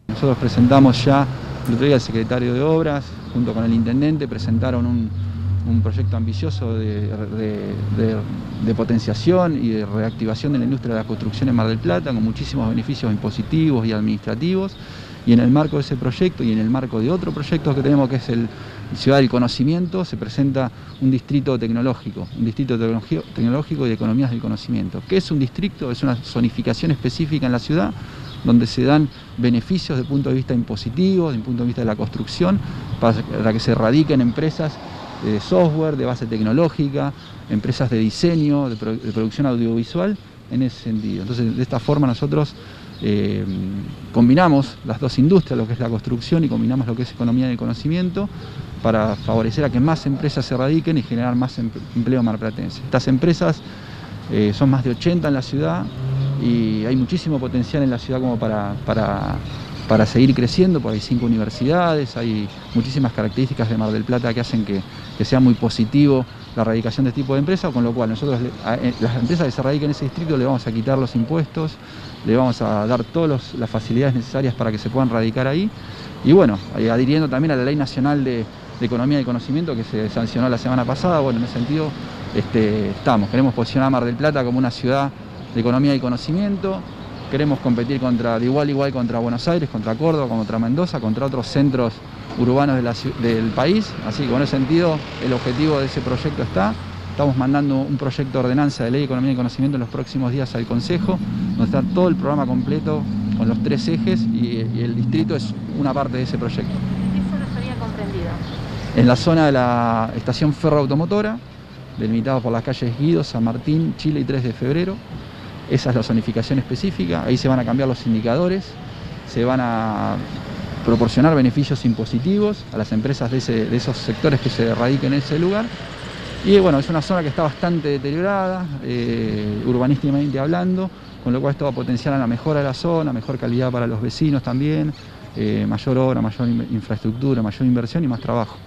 Nosotros presentamos ya, el otro día el secretario de Obras, junto con el intendente, presentaron un, un proyecto ambicioso de, potenciación y de reactivación de la industria de la construcción en Mar del Plata, con muchísimos beneficios impositivos y administrativos. Y en el marco de ese proyecto y en el marco de otro proyecto que tenemos, que es el Ciudad del Conocimiento, se presenta un distrito tecnológico, un distrito tecnológico y de economías del conocimiento. ¿Qué es un distrito? Es una zonificación específica en la ciudad donde se dan beneficios desde el punto de vista impositivo, desde el punto de vista de la construcción, para que se radiquen empresas de software, de base tecnológica, empresas de diseño, de, pro, de, producción audiovisual, en ese sentido. Entonces, de esta forma nosotros eh, combinamos las dos industrias, lo que es la construcción y combinamos lo que es economía del conocimiento, para favorecer a que más empresas se radiquen y generar más empleo marplatense. Estas empresas eh, son más de 80 en la ciudad y hay muchísimo potencial en la ciudad como para para seguir creciendo, porque hay cinco universidades, hay muchísimas características de Mar del Plata que hacen que, sea muy positivo la radicación de este tipo de empresas, con lo cual nosotros, a, las empresas que se radiquen en ese distrito, le vamos a quitar los impuestos, le vamos a dar todas las facilidades necesarias para que se puedan radicar ahí, y bueno, adhiriendo también a la Ley Nacional de, de Economía y Conocimiento que se sancionó la semana pasada, bueno, en ese sentido este, estamos, queremos posicionar a Mar del Plata como una ciudad de economía y conocimiento, queremos competir contra, de igual igual contra Buenos Aires, contra Córdoba, contra Mendoza, contra otros centros urbanos de la, del país. Así que en ese sentido el objetivo de ese proyecto está. Estamos mandando un proyecto de ordenanza de ley de economía y conocimiento en los próximos días al Consejo, donde está todo el programa completo con los tres ejes y, y el distrito es una parte de ese proyecto. ¿En qué zona estaría comprendido? En la zona de la estación ferroautomotora, delimitado por las calles Guido, San Martín, Chile y 3 de febrero. Esa es la zonificación específica, ahí se van a cambiar los indicadores, se van a proporcionar beneficios impositivos a las empresas de, esos sectores que se radiquen en ese lugar. Y bueno, es una zona que está bastante deteriorada, eh, urbanísticamente hablando, con lo cual esto va a potenciar la mejora de la zona, mejor calidad para los vecinos también, eh, mayor obra, mayor infraestructura, mayor inversión y más trabajo.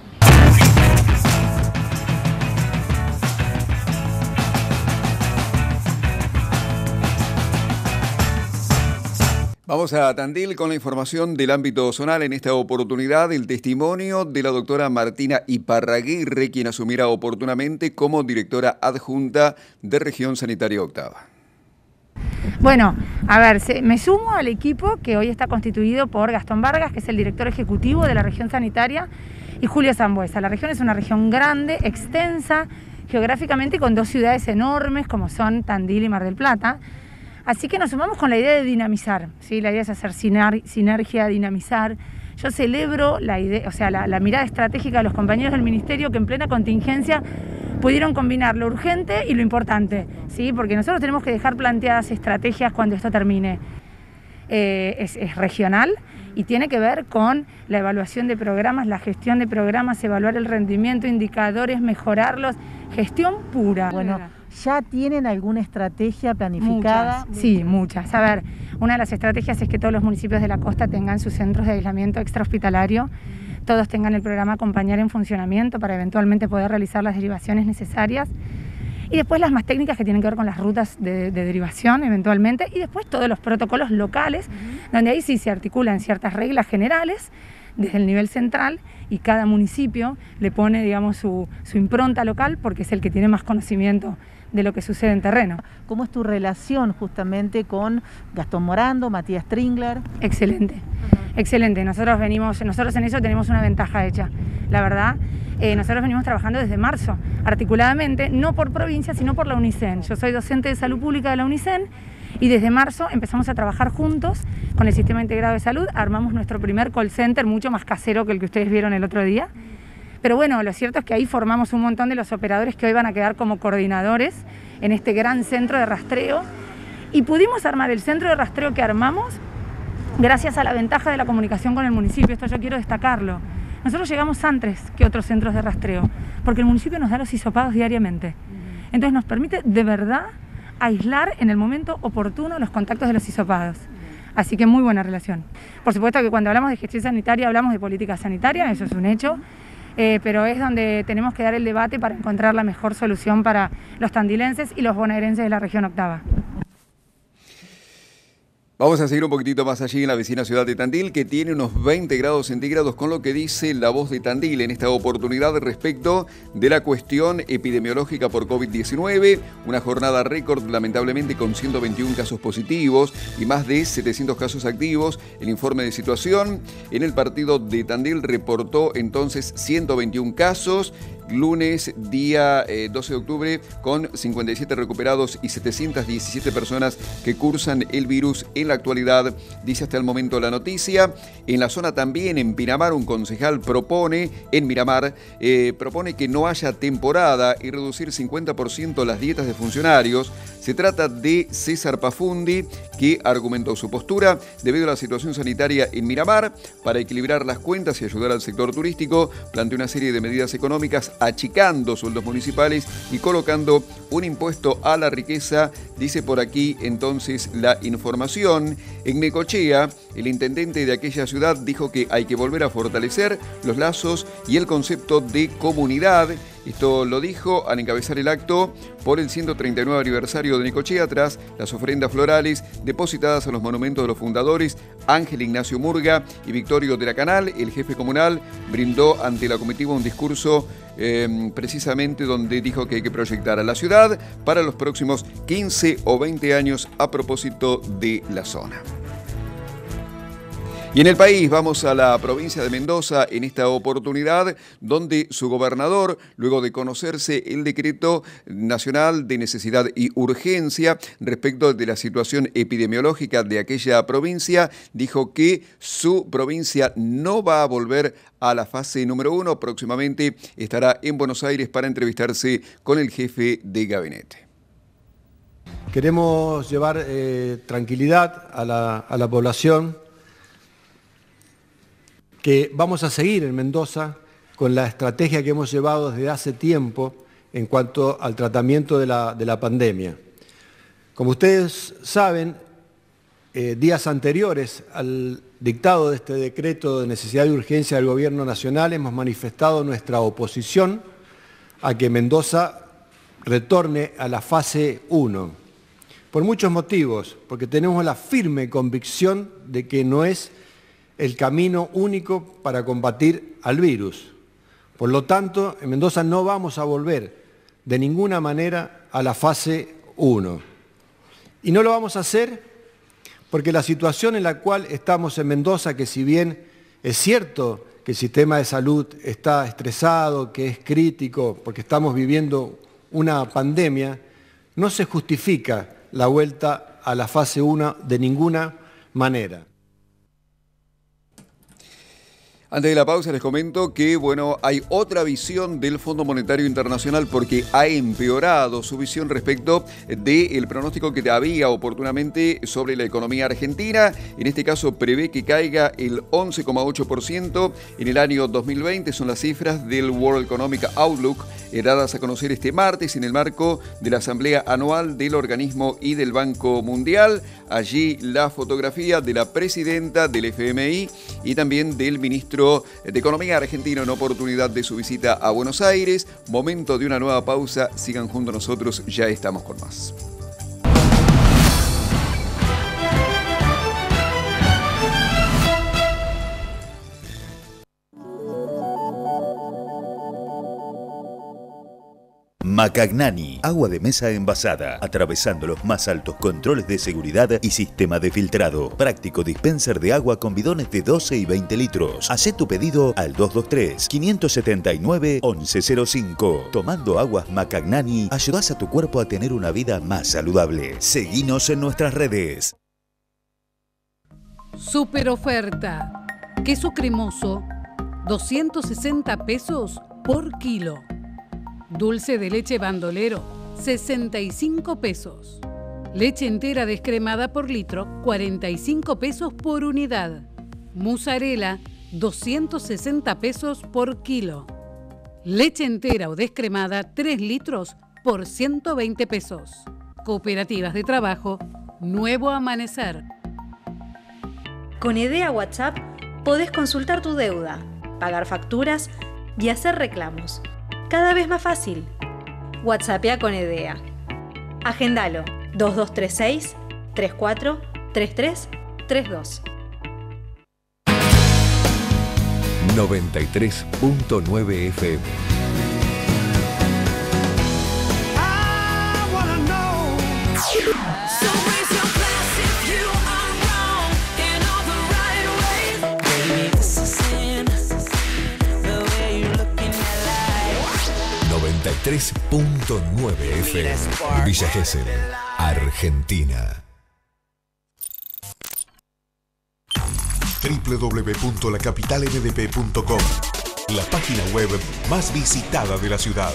Vamos a Tandil con la información del ámbito zonal. En esta oportunidad, el testimonio de la doctora Martina Iparraguirre, quien asumirá oportunamente como directora adjunta de Región Sanitaria Octava. Bueno, a ver, me sumo al equipo que hoy está constituido por Gastón Vargas, que es el director ejecutivo de la región sanitaria, y Julio Zambuesa. La región es una región grande, extensa, geográficamente con dos ciudades enormes como son Tandil y Mar del Plata. Así que nos sumamos con la idea de dinamizar, ¿sí? la idea es hacer sinergia, dinamizar. Yo celebro la, idea, o sea, la, mirada estratégica de los compañeros del Ministerio que en plena contingencia pudieron combinar lo urgente y lo importante, ¿sí? porque nosotros tenemos que dejar planteadas estrategias cuando esto termine. Eh, es, regional y tiene que ver con la evaluación de programas, la gestión de programas, evaluar el rendimiento, indicadores, mejorarlos, gestión pura. Bueno, ¿Ya tienen alguna estrategia planificada? Muchas, sí, muchas. A ver, una de las estrategias es que todos los municipios de la costa tengan sus centros de aislamiento extrahospitalario, todos tengan el programa Acompañar en funcionamiento para eventualmente poder realizar las derivaciones necesarias. Y después las más técnicas que tienen que ver con las rutas de, de derivación eventualmente. Y después todos los protocolos locales, uh -huh. donde ahí sí se articulan ciertas reglas generales desde el nivel central y cada municipio le pone, digamos, su, su impronta local porque es el que tiene más conocimiento de lo que sucede en terreno. ¿Cómo es tu relación justamente con Gastón Morando, Matías Tringler? Excelente. Uh -huh. Excelente, nosotros venimos, nosotros en eso tenemos una ventaja hecha, la verdad. Eh, nosotros venimos trabajando desde marzo, articuladamente, no por provincia, sino por la UNICEN. Yo soy docente de salud pública de la UNICEN y desde marzo empezamos a trabajar juntos con el Sistema Integrado de Salud, armamos nuestro primer call center, mucho más casero que el que ustedes vieron el otro día. Pero bueno, lo cierto es que ahí formamos un montón de los operadores que hoy van a quedar como coordinadores en este gran centro de rastreo. Y pudimos armar el centro de rastreo que armamos gracias a la ventaja de la comunicación con el municipio. Esto yo quiero destacarlo. Nosotros llegamos antes que otros centros de rastreo, porque el municipio nos da los hisopados diariamente. Entonces nos permite de verdad aislar en el momento oportuno los contactos de los hisopados. Así que muy buena relación. Por supuesto que cuando hablamos de gestión sanitaria hablamos de política sanitaria, eso es un hecho, eh, pero es donde tenemos que dar el debate para encontrar la mejor solución para los tandilenses y los bonaerenses de la región octava. Vamos a seguir un poquitito más allí en la vecina ciudad de Tandil, que tiene unos 20 grados centígrados, con lo que dice la voz de Tandil en esta oportunidad respecto de la cuestión epidemiológica por COVID-19. Una jornada récord, lamentablemente, con 121 casos positivos y más de 700 casos activos. El informe de situación en el partido de Tandil reportó entonces 121 casos lunes, día 12 eh, de octubre, con 57 recuperados y 717 personas que cursan el virus en la actualidad, dice hasta el momento la noticia. En la zona también, en Pinamar, un concejal propone, en Miramar, eh, propone que no haya temporada y reducir 50% las dietas de funcionarios. Se trata de César Pafundi, que argumentó su postura debido a la situación sanitaria en Miramar. Para equilibrar las cuentas y ayudar al sector turístico, planteó una serie de medidas económicas achicando sueldos municipales y colocando un impuesto a la riqueza, dice por aquí entonces la información. En Necochea, el intendente de aquella ciudad dijo que hay que volver a fortalecer los lazos y el concepto de comunidad esto lo dijo al encabezar el acto por el 139 aniversario de Necochea tras las ofrendas florales depositadas a los monumentos de los fundadores Ángel Ignacio Murga y Victorio de la Canal. El jefe comunal brindó ante la comitiva un discurso em, precisamente donde dijo que hay que proyectar a la ciudad para los próximos 15 o 20 años a propósito de la zona. Y en el país vamos a la provincia de Mendoza en esta oportunidad donde su gobernador, luego de conocerse el decreto nacional de necesidad y urgencia respecto de la situación epidemiológica de aquella provincia, dijo que su provincia no va a volver a la fase número uno. Próximamente estará en Buenos Aires para entrevistarse con el jefe de gabinete. Queremos llevar eh, tranquilidad a la, a la población que vamos a seguir en Mendoza con la estrategia que hemos llevado desde hace tiempo en cuanto al tratamiento de la, pandemia. Como ustedes saben, eh, días anteriores al dictado de este decreto de necesidad y urgencia del Gobierno Nacional hemos manifestado nuestra oposición a que Mendoza retorne a la fase 1. Por muchos motivos, porque tenemos la firme convicción de que no es el camino único para combatir al virus. Por lo tanto, en Mendoza no vamos a volver de ninguna manera a la fase 1. Y no lo vamos a hacer porque la situación en la cual estamos en Mendoza, que si bien es cierto que el sistema de salud está estresado, que es crítico, porque estamos viviendo una pandemia, no se justifica la vuelta a la fase 1 de ninguna manera. Antes de la pausa les comento que bueno, hay otra visión del Fondo Monetario Internacional porque ha empeorado su visión respecto del pronóstico que había oportunamente sobre la economía argentina. En este caso prevé que caiga el 11,8% en el año 2020. Son las cifras del World Economic Outlook eh, dadas a conocer este martes en el marco de la Asamblea Anual del organismo y del Banco Mundial. Allí la fotografía de la presidenta del FMI y también del ministro de Economía argentino en oportunidad de su visita a Buenos Aires. Momento de una nueva pausa. Sigan junto a nosotros, ya estamos con más. Macagnani, agua de mesa envasada, atravesando los más altos controles de seguridad y sistema de filtrado. Práctico dispenser de agua con bidones de 12 y 20 litros. Hacé tu pedido al 223-579-1105. Tomando aguas Macagnani, ayudas a tu cuerpo a tener una vida más saludable. Seguinos en nuestras redes. Super oferta. Queso cremoso, 260 pesos por kilo. Dulce de leche bandolero, 65 pesos. Leche entera descremada por litro, 45 pesos por unidad. Mozzarella, 260 pesos por kilo. Leche entera o descremada, 3 litros por 120 pesos. Cooperativas de trabajo, Nuevo Amanecer. Con IDEA WhatsApp podés consultar tu deuda, pagar facturas y hacer reclamos. Cada vez más fácil. WhatsAppea con IDEA. Agendalo 2236 34 33 32. 93.9 FM. .9 FM Villa Gesell, Argentina. www.lacapitalmdp.com La página web más visitada de la ciudad.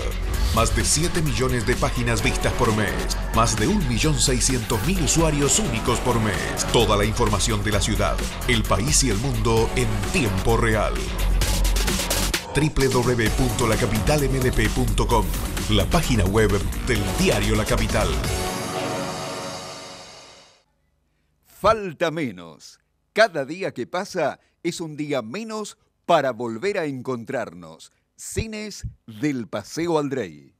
Más de 7 millones de páginas vistas por mes. Más de 1.600.000 usuarios únicos por mes. Toda la información de la ciudad, el país y el mundo en tiempo real www.lacapitalmdp.com, la página web del diario La Capital. Falta menos. Cada día que pasa es un día menos para volver a encontrarnos. Cines del Paseo Aldrey.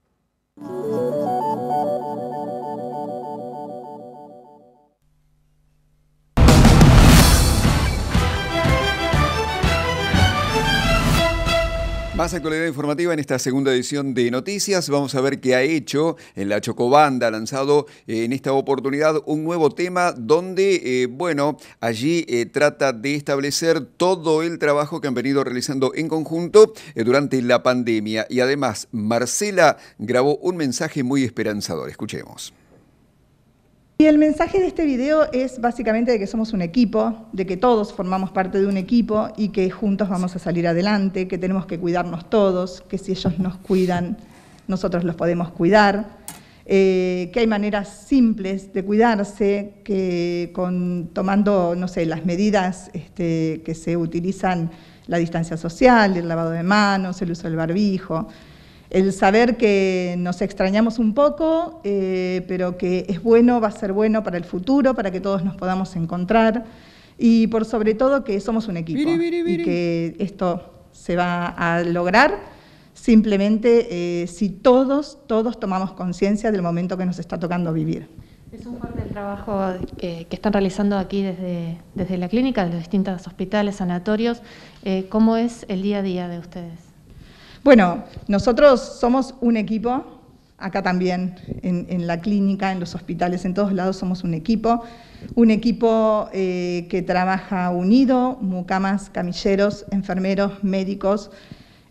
Más actualidad informativa en esta segunda edición de Noticias. Vamos a ver qué ha hecho en la Chocobanda. Ha lanzado eh, en esta oportunidad un nuevo tema donde, eh, bueno, allí eh, trata de establecer todo el trabajo que han venido realizando en conjunto durante la pandemia. Y además, Marcela grabó un mensaje muy esperanzador. Escuchemos. Y el mensaje de este video es básicamente de que somos un equipo, de que todos formamos parte de un equipo y que juntos vamos a salir adelante, que tenemos que cuidarnos todos, que si ellos nos cuidan, nosotros los podemos cuidar, eh, que hay maneras simples de cuidarse, que con, tomando, no sé, las medidas este, que se utilizan, la distancia social, el lavado de manos, el uso del barbijo, el saber que nos extrañamos un poco, eh, pero que es bueno, va a ser bueno para el futuro, para que todos nos podamos encontrar y por sobre todo que somos un equipo y que esto se va a lograr simplemente eh, si todos, todos tomamos conciencia del momento que nos está tocando vivir. Es un fuerte el trabajo que, que están realizando aquí desde, desde la clínica, de los distintos hospitales, sanatorios. Eh, ¿Cómo es el día a día de ustedes? Bueno, nosotros somos un equipo, acá también, en, la clínica, en los hospitales, en todos lados somos un equipo, un equipo eh, que trabaja unido, mucamas, camilleros, enfermeros, médicos,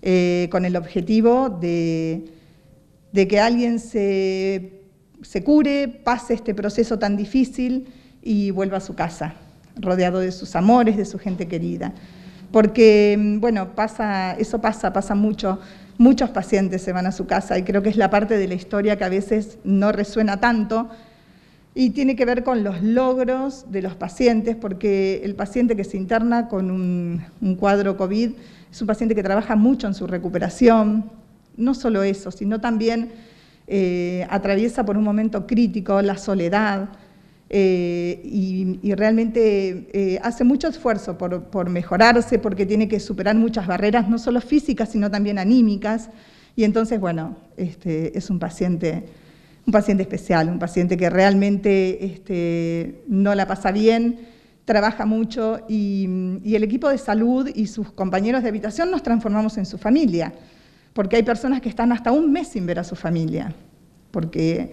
eh, con el objetivo de, que alguien se, se cure, pase este proceso tan difícil y vuelva a su casa, rodeado de sus amores, de su gente querida porque, mm, bueno, pasa, eso pasa, pasa mucho. Muchos pacientes se van a su casa y creo que es la parte de la historia que a veces no resuena tanto y tiene que ver con los logros de los pacientes, porque el paciente que se interna con un, cuadro COVID es un paciente que trabaja mucho en su recuperación, no solo eso, sino también eh, atraviesa por un momento crítico la soledad, eh, y, realmente eh, hace mucho esfuerzo por, mejorarse porque tiene que superar muchas barreras, no solo físicas, sino también anímicas. Y entonces, bueno, este, es un paciente, un paciente especial, un paciente que realmente este, no la pasa bien, trabaja mucho y, y el equipo de salud y sus compañeros de habitación nos transformamos en su familia, porque hay personas que están hasta un mes sin ver a su familia. porque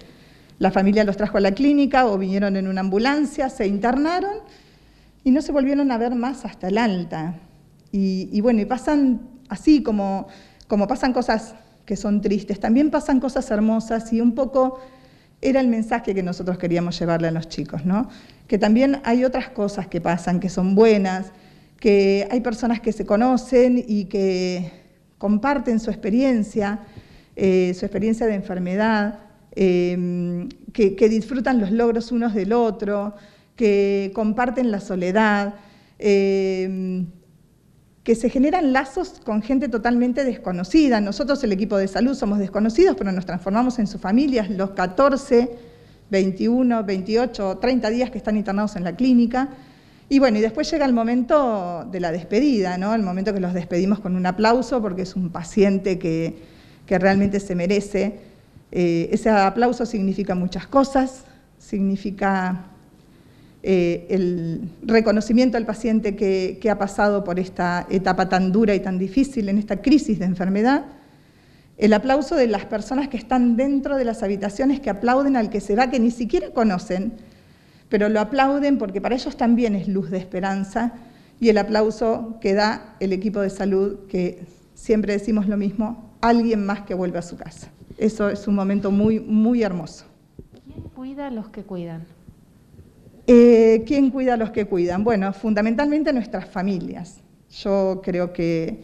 la familia los trajo a la clínica o vinieron en una ambulancia, se internaron y no se volvieron a ver más hasta el alta. Y, bueno, y pasan así como, como pasan cosas que son tristes, también pasan cosas hermosas y un poco era el mensaje que nosotros queríamos llevarle a los chicos, ¿no? Que también hay otras cosas que pasan, que son buenas, que hay personas que se conocen y que comparten su experiencia, eh, su experiencia de enfermedad, eh, que, disfrutan los logros unos del otro, que comparten la soledad, eh, que se generan lazos con gente totalmente desconocida. Nosotros, el equipo de salud, somos desconocidos, pero nos transformamos en sus familias los 14, 21, 28, 30 días que están internados en la clínica. Y bueno, y después llega el momento de la despedida, ¿no? El momento que los despedimos con un aplauso porque es un paciente que, que realmente se merece. Eh, ese aplauso significa muchas cosas, significa eh, el reconocimiento al paciente que, que, ha pasado por esta etapa tan dura y tan difícil en esta crisis de enfermedad, el aplauso de las personas que están dentro de las habitaciones que aplauden al que se va, que ni siquiera conocen, pero lo aplauden porque para ellos también es luz de esperanza, y el aplauso que da el equipo de salud, que siempre decimos lo mismo, alguien más que vuelve a su casa. Eso es un momento muy, muy hermoso. ¿Quién cuida a los que cuidan? Eh, ¿Quién cuida a los que cuidan? Bueno, fundamentalmente nuestras familias. Yo creo que,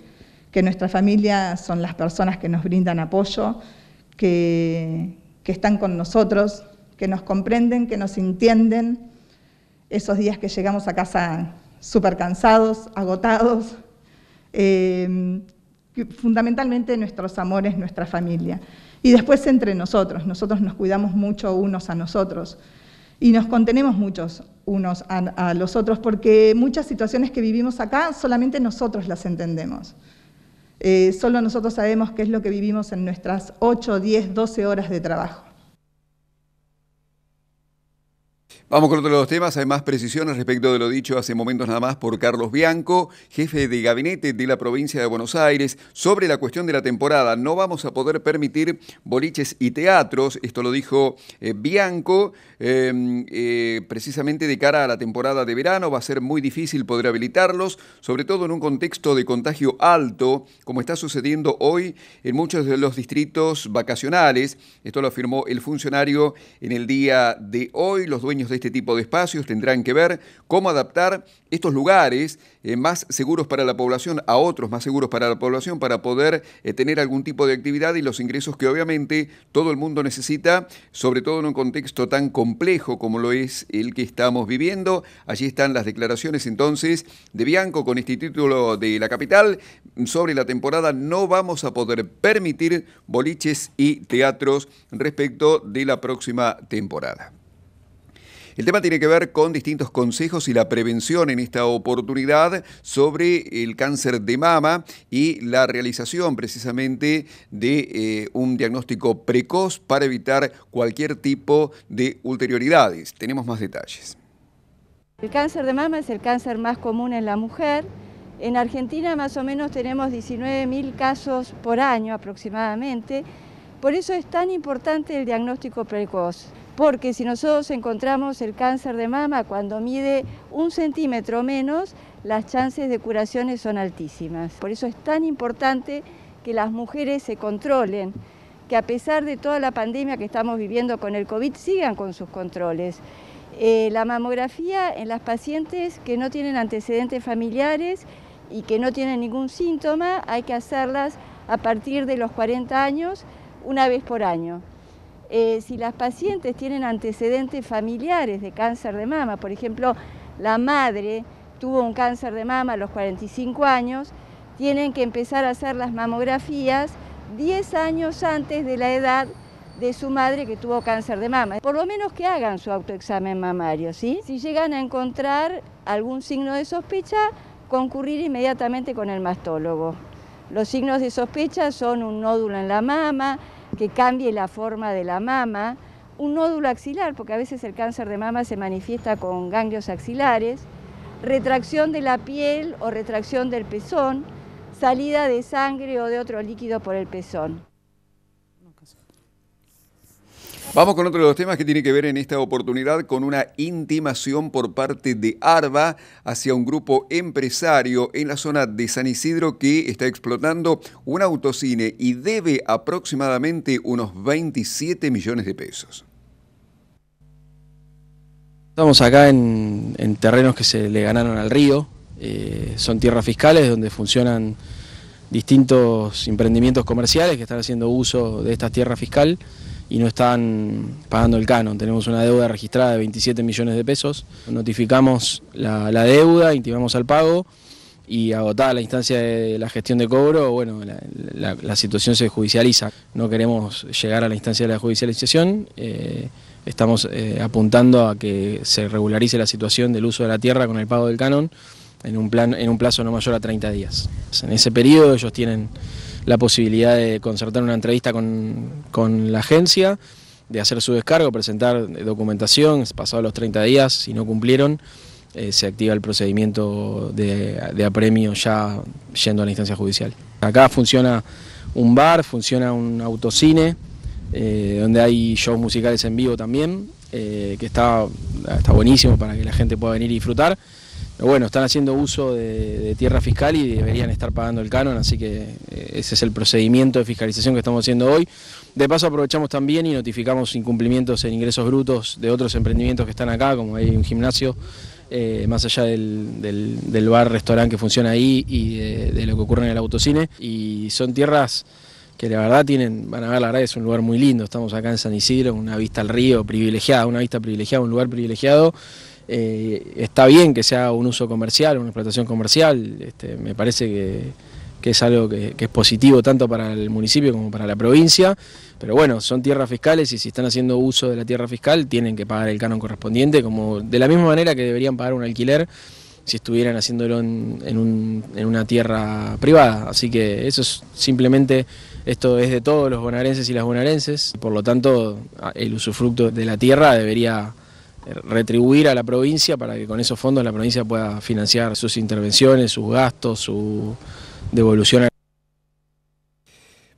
que nuestras familias son las personas que nos brindan apoyo, que, que están con nosotros, que nos comprenden, que nos entienden. Esos días que llegamos a casa súper cansados, agotados. Eh, fundamentalmente nuestros amores, nuestra familia. Y después entre nosotros, nosotros nos cuidamos mucho unos a nosotros y nos contenemos muchos unos a, los otros, porque muchas situaciones que vivimos acá solamente nosotros las entendemos. Eh, solo nosotros sabemos qué es lo que vivimos en nuestras 8, 10, 12 horas de trabajo. Vamos con otros temas, hay más precisiones respecto de lo dicho hace momentos nada más por Carlos Bianco, jefe de gabinete de la provincia de Buenos Aires, sobre la cuestión de la temporada. No vamos a poder permitir boliches y teatros, esto lo dijo eh, Bianco, eh, eh, precisamente de cara a la temporada de verano, va a ser muy difícil poder habilitarlos, sobre todo en un contexto de contagio alto, como está sucediendo hoy en muchos de los distritos vacacionales. Esto lo afirmó el funcionario en el día de hoy, los dueños de este tipo de espacios tendrán que ver cómo adaptar estos lugares eh, más seguros para la población a otros más seguros para la población para poder eh, tener algún tipo de actividad y los ingresos que obviamente todo el mundo necesita, sobre todo en un contexto tan complejo como lo es el que estamos viviendo. Allí están las declaraciones entonces de Bianco con este título de la capital sobre la temporada. No vamos a poder permitir boliches y teatros respecto de la próxima temporada. El tema tiene que ver con distintos consejos y la prevención en esta oportunidad sobre el cáncer de mama y la realización precisamente de eh, un diagnóstico precoz para evitar cualquier tipo de ulterioridades. Tenemos más detalles. El cáncer de mama es el cáncer más común en la mujer. En Argentina más o menos tenemos 19.000 casos por año aproximadamente. Por eso es tan importante el diagnóstico precoz porque si nosotros encontramos el cáncer de mama cuando mide un centímetro menos, las chances de curaciones son altísimas. Por eso es tan importante que las mujeres se controlen, que a pesar de toda la pandemia que estamos viviendo con el COVID, sigan con sus controles. Eh, la mamografía en las pacientes que no tienen antecedentes familiares y que no tienen ningún síntoma, hay que hacerlas a partir de los 40 años, una vez por año. Eh, si las pacientes tienen antecedentes familiares de cáncer de mama, por ejemplo, la madre tuvo un cáncer de mama a los 45 años, tienen que empezar a hacer las mamografías 10 años antes de la edad de su madre que tuvo cáncer de mama. Por lo menos que hagan su autoexamen mamario, ¿sí? Si llegan a encontrar algún signo de sospecha, concurrir inmediatamente con el mastólogo. Los signos de sospecha son un nódulo en la mama, que cambie la forma de la mama, un nódulo axilar, porque a veces el cáncer de mama se manifiesta con ganglios axilares, retracción de la piel o retracción del pezón, salida de sangre o de otro líquido por el pezón. Vamos con otro de los temas que tiene que ver en esta oportunidad con una intimación por parte de ARBA hacia un grupo empresario en la zona de San Isidro que está explotando un autocine y debe aproximadamente unos 27 millones de pesos. Estamos acá en, en terrenos que se le ganaron al río, eh, son tierras fiscales donde funcionan distintos emprendimientos comerciales que están haciendo uso de esta tierra fiscal y no están pagando el canon. Tenemos una deuda registrada de 27 millones de pesos. Notificamos la, deuda, intimamos al pago y agotada la instancia de la gestión de cobro, bueno, la situación se judicializa. No queremos llegar a la instancia de la judicialización. eh, estamos eh, apuntando a que se regularice la situación del uso de la tierra con el pago del canon en un, plan, en un plazo no mayor a 30 días. En ese periodo ellos tienen la posibilidad de concertar una entrevista con, con la agencia, de hacer su descargo, presentar documentación, pasados los 30 días, si no cumplieron, eh, se activa el procedimiento de, apremio ya yendo a la instancia judicial. Acá funciona un bar, funciona un autocine, eh, donde hay shows musicales en vivo también, eh, que está, está buenísimo para que la gente pueda venir y disfrutar. Bueno, están haciendo uso de, tierra fiscal y deberían estar pagando el canon, así que eh, ese es el procedimiento de fiscalización que estamos haciendo hoy. De paso aprovechamos también y notificamos incumplimientos en ingresos brutos de otros emprendimientos que están acá, como hay un gimnasio, eh, más allá del, del- del bar, restaurante que funciona ahí y de, de lo que ocurre en el autocine. Y son tierras que la verdad tienen, van a ver, la verdad es un lugar muy lindo. Estamos acá en San Isidro, una vista al río privilegiada, una vista privilegiada, un lugar privilegiado. Eh, está bien que sea un uso comercial, una explotación comercial, este, me parece que, es algo que, es positivo tanto para el municipio como para la provincia, pero bueno, son tierras fiscales y si están haciendo uso de la tierra fiscal tienen que pagar el canon correspondiente, como de la misma manera que deberían pagar un alquiler si estuvieran haciéndolo en, en un- en una tierra privada. Así que eso es simplemente, esto es de todos los bonaerenses y las bonaerenses, por lo tanto el usufructo de la tierra debería retribuir a la provincia para que con esos fondos la provincia pueda financiar sus intervenciones, sus gastos, su devolución a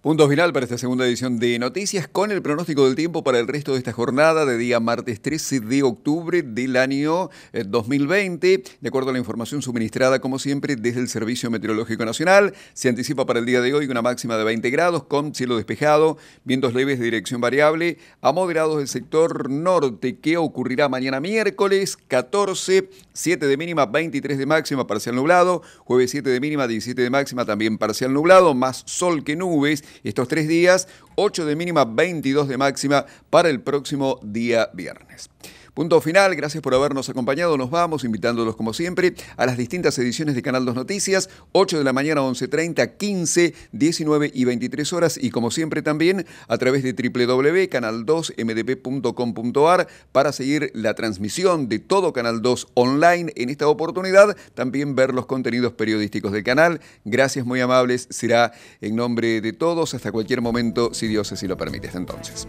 Punto final para esta segunda edición de Noticias con el pronóstico del tiempo para el resto de esta jornada de día martes 13 de octubre del año eh, 2020. De acuerdo a la información suministrada, como siempre, desde el Servicio Meteorológico Nacional, se anticipa para el día de hoy una máxima de 20 grados con cielo despejado, vientos leves de dirección variable, a moderados del sector norte, que ocurrirá mañana miércoles 14, 7 de mínima, 23 de máxima, parcial nublado, jueves 7 de mínima, 17 de máxima, también parcial nublado, más sol que nubes estos tres días, 8 de mínima, 22 de máxima para el próximo día viernes. Punto final, gracias por habernos acompañado. Nos vamos invitándolos como siempre a las distintas ediciones de Canal 2 Noticias, 8 de la mañana, 11.30, 15, 19 y 23 horas y como siempre también a través de www.canal2mdp.com.ar para seguir la transmisión de todo Canal 2 online en esta oportunidad, también ver los contenidos periodísticos del canal. Gracias muy amables, será en nombre de todos hasta cualquier momento, si Dios así lo permite. Hasta entonces.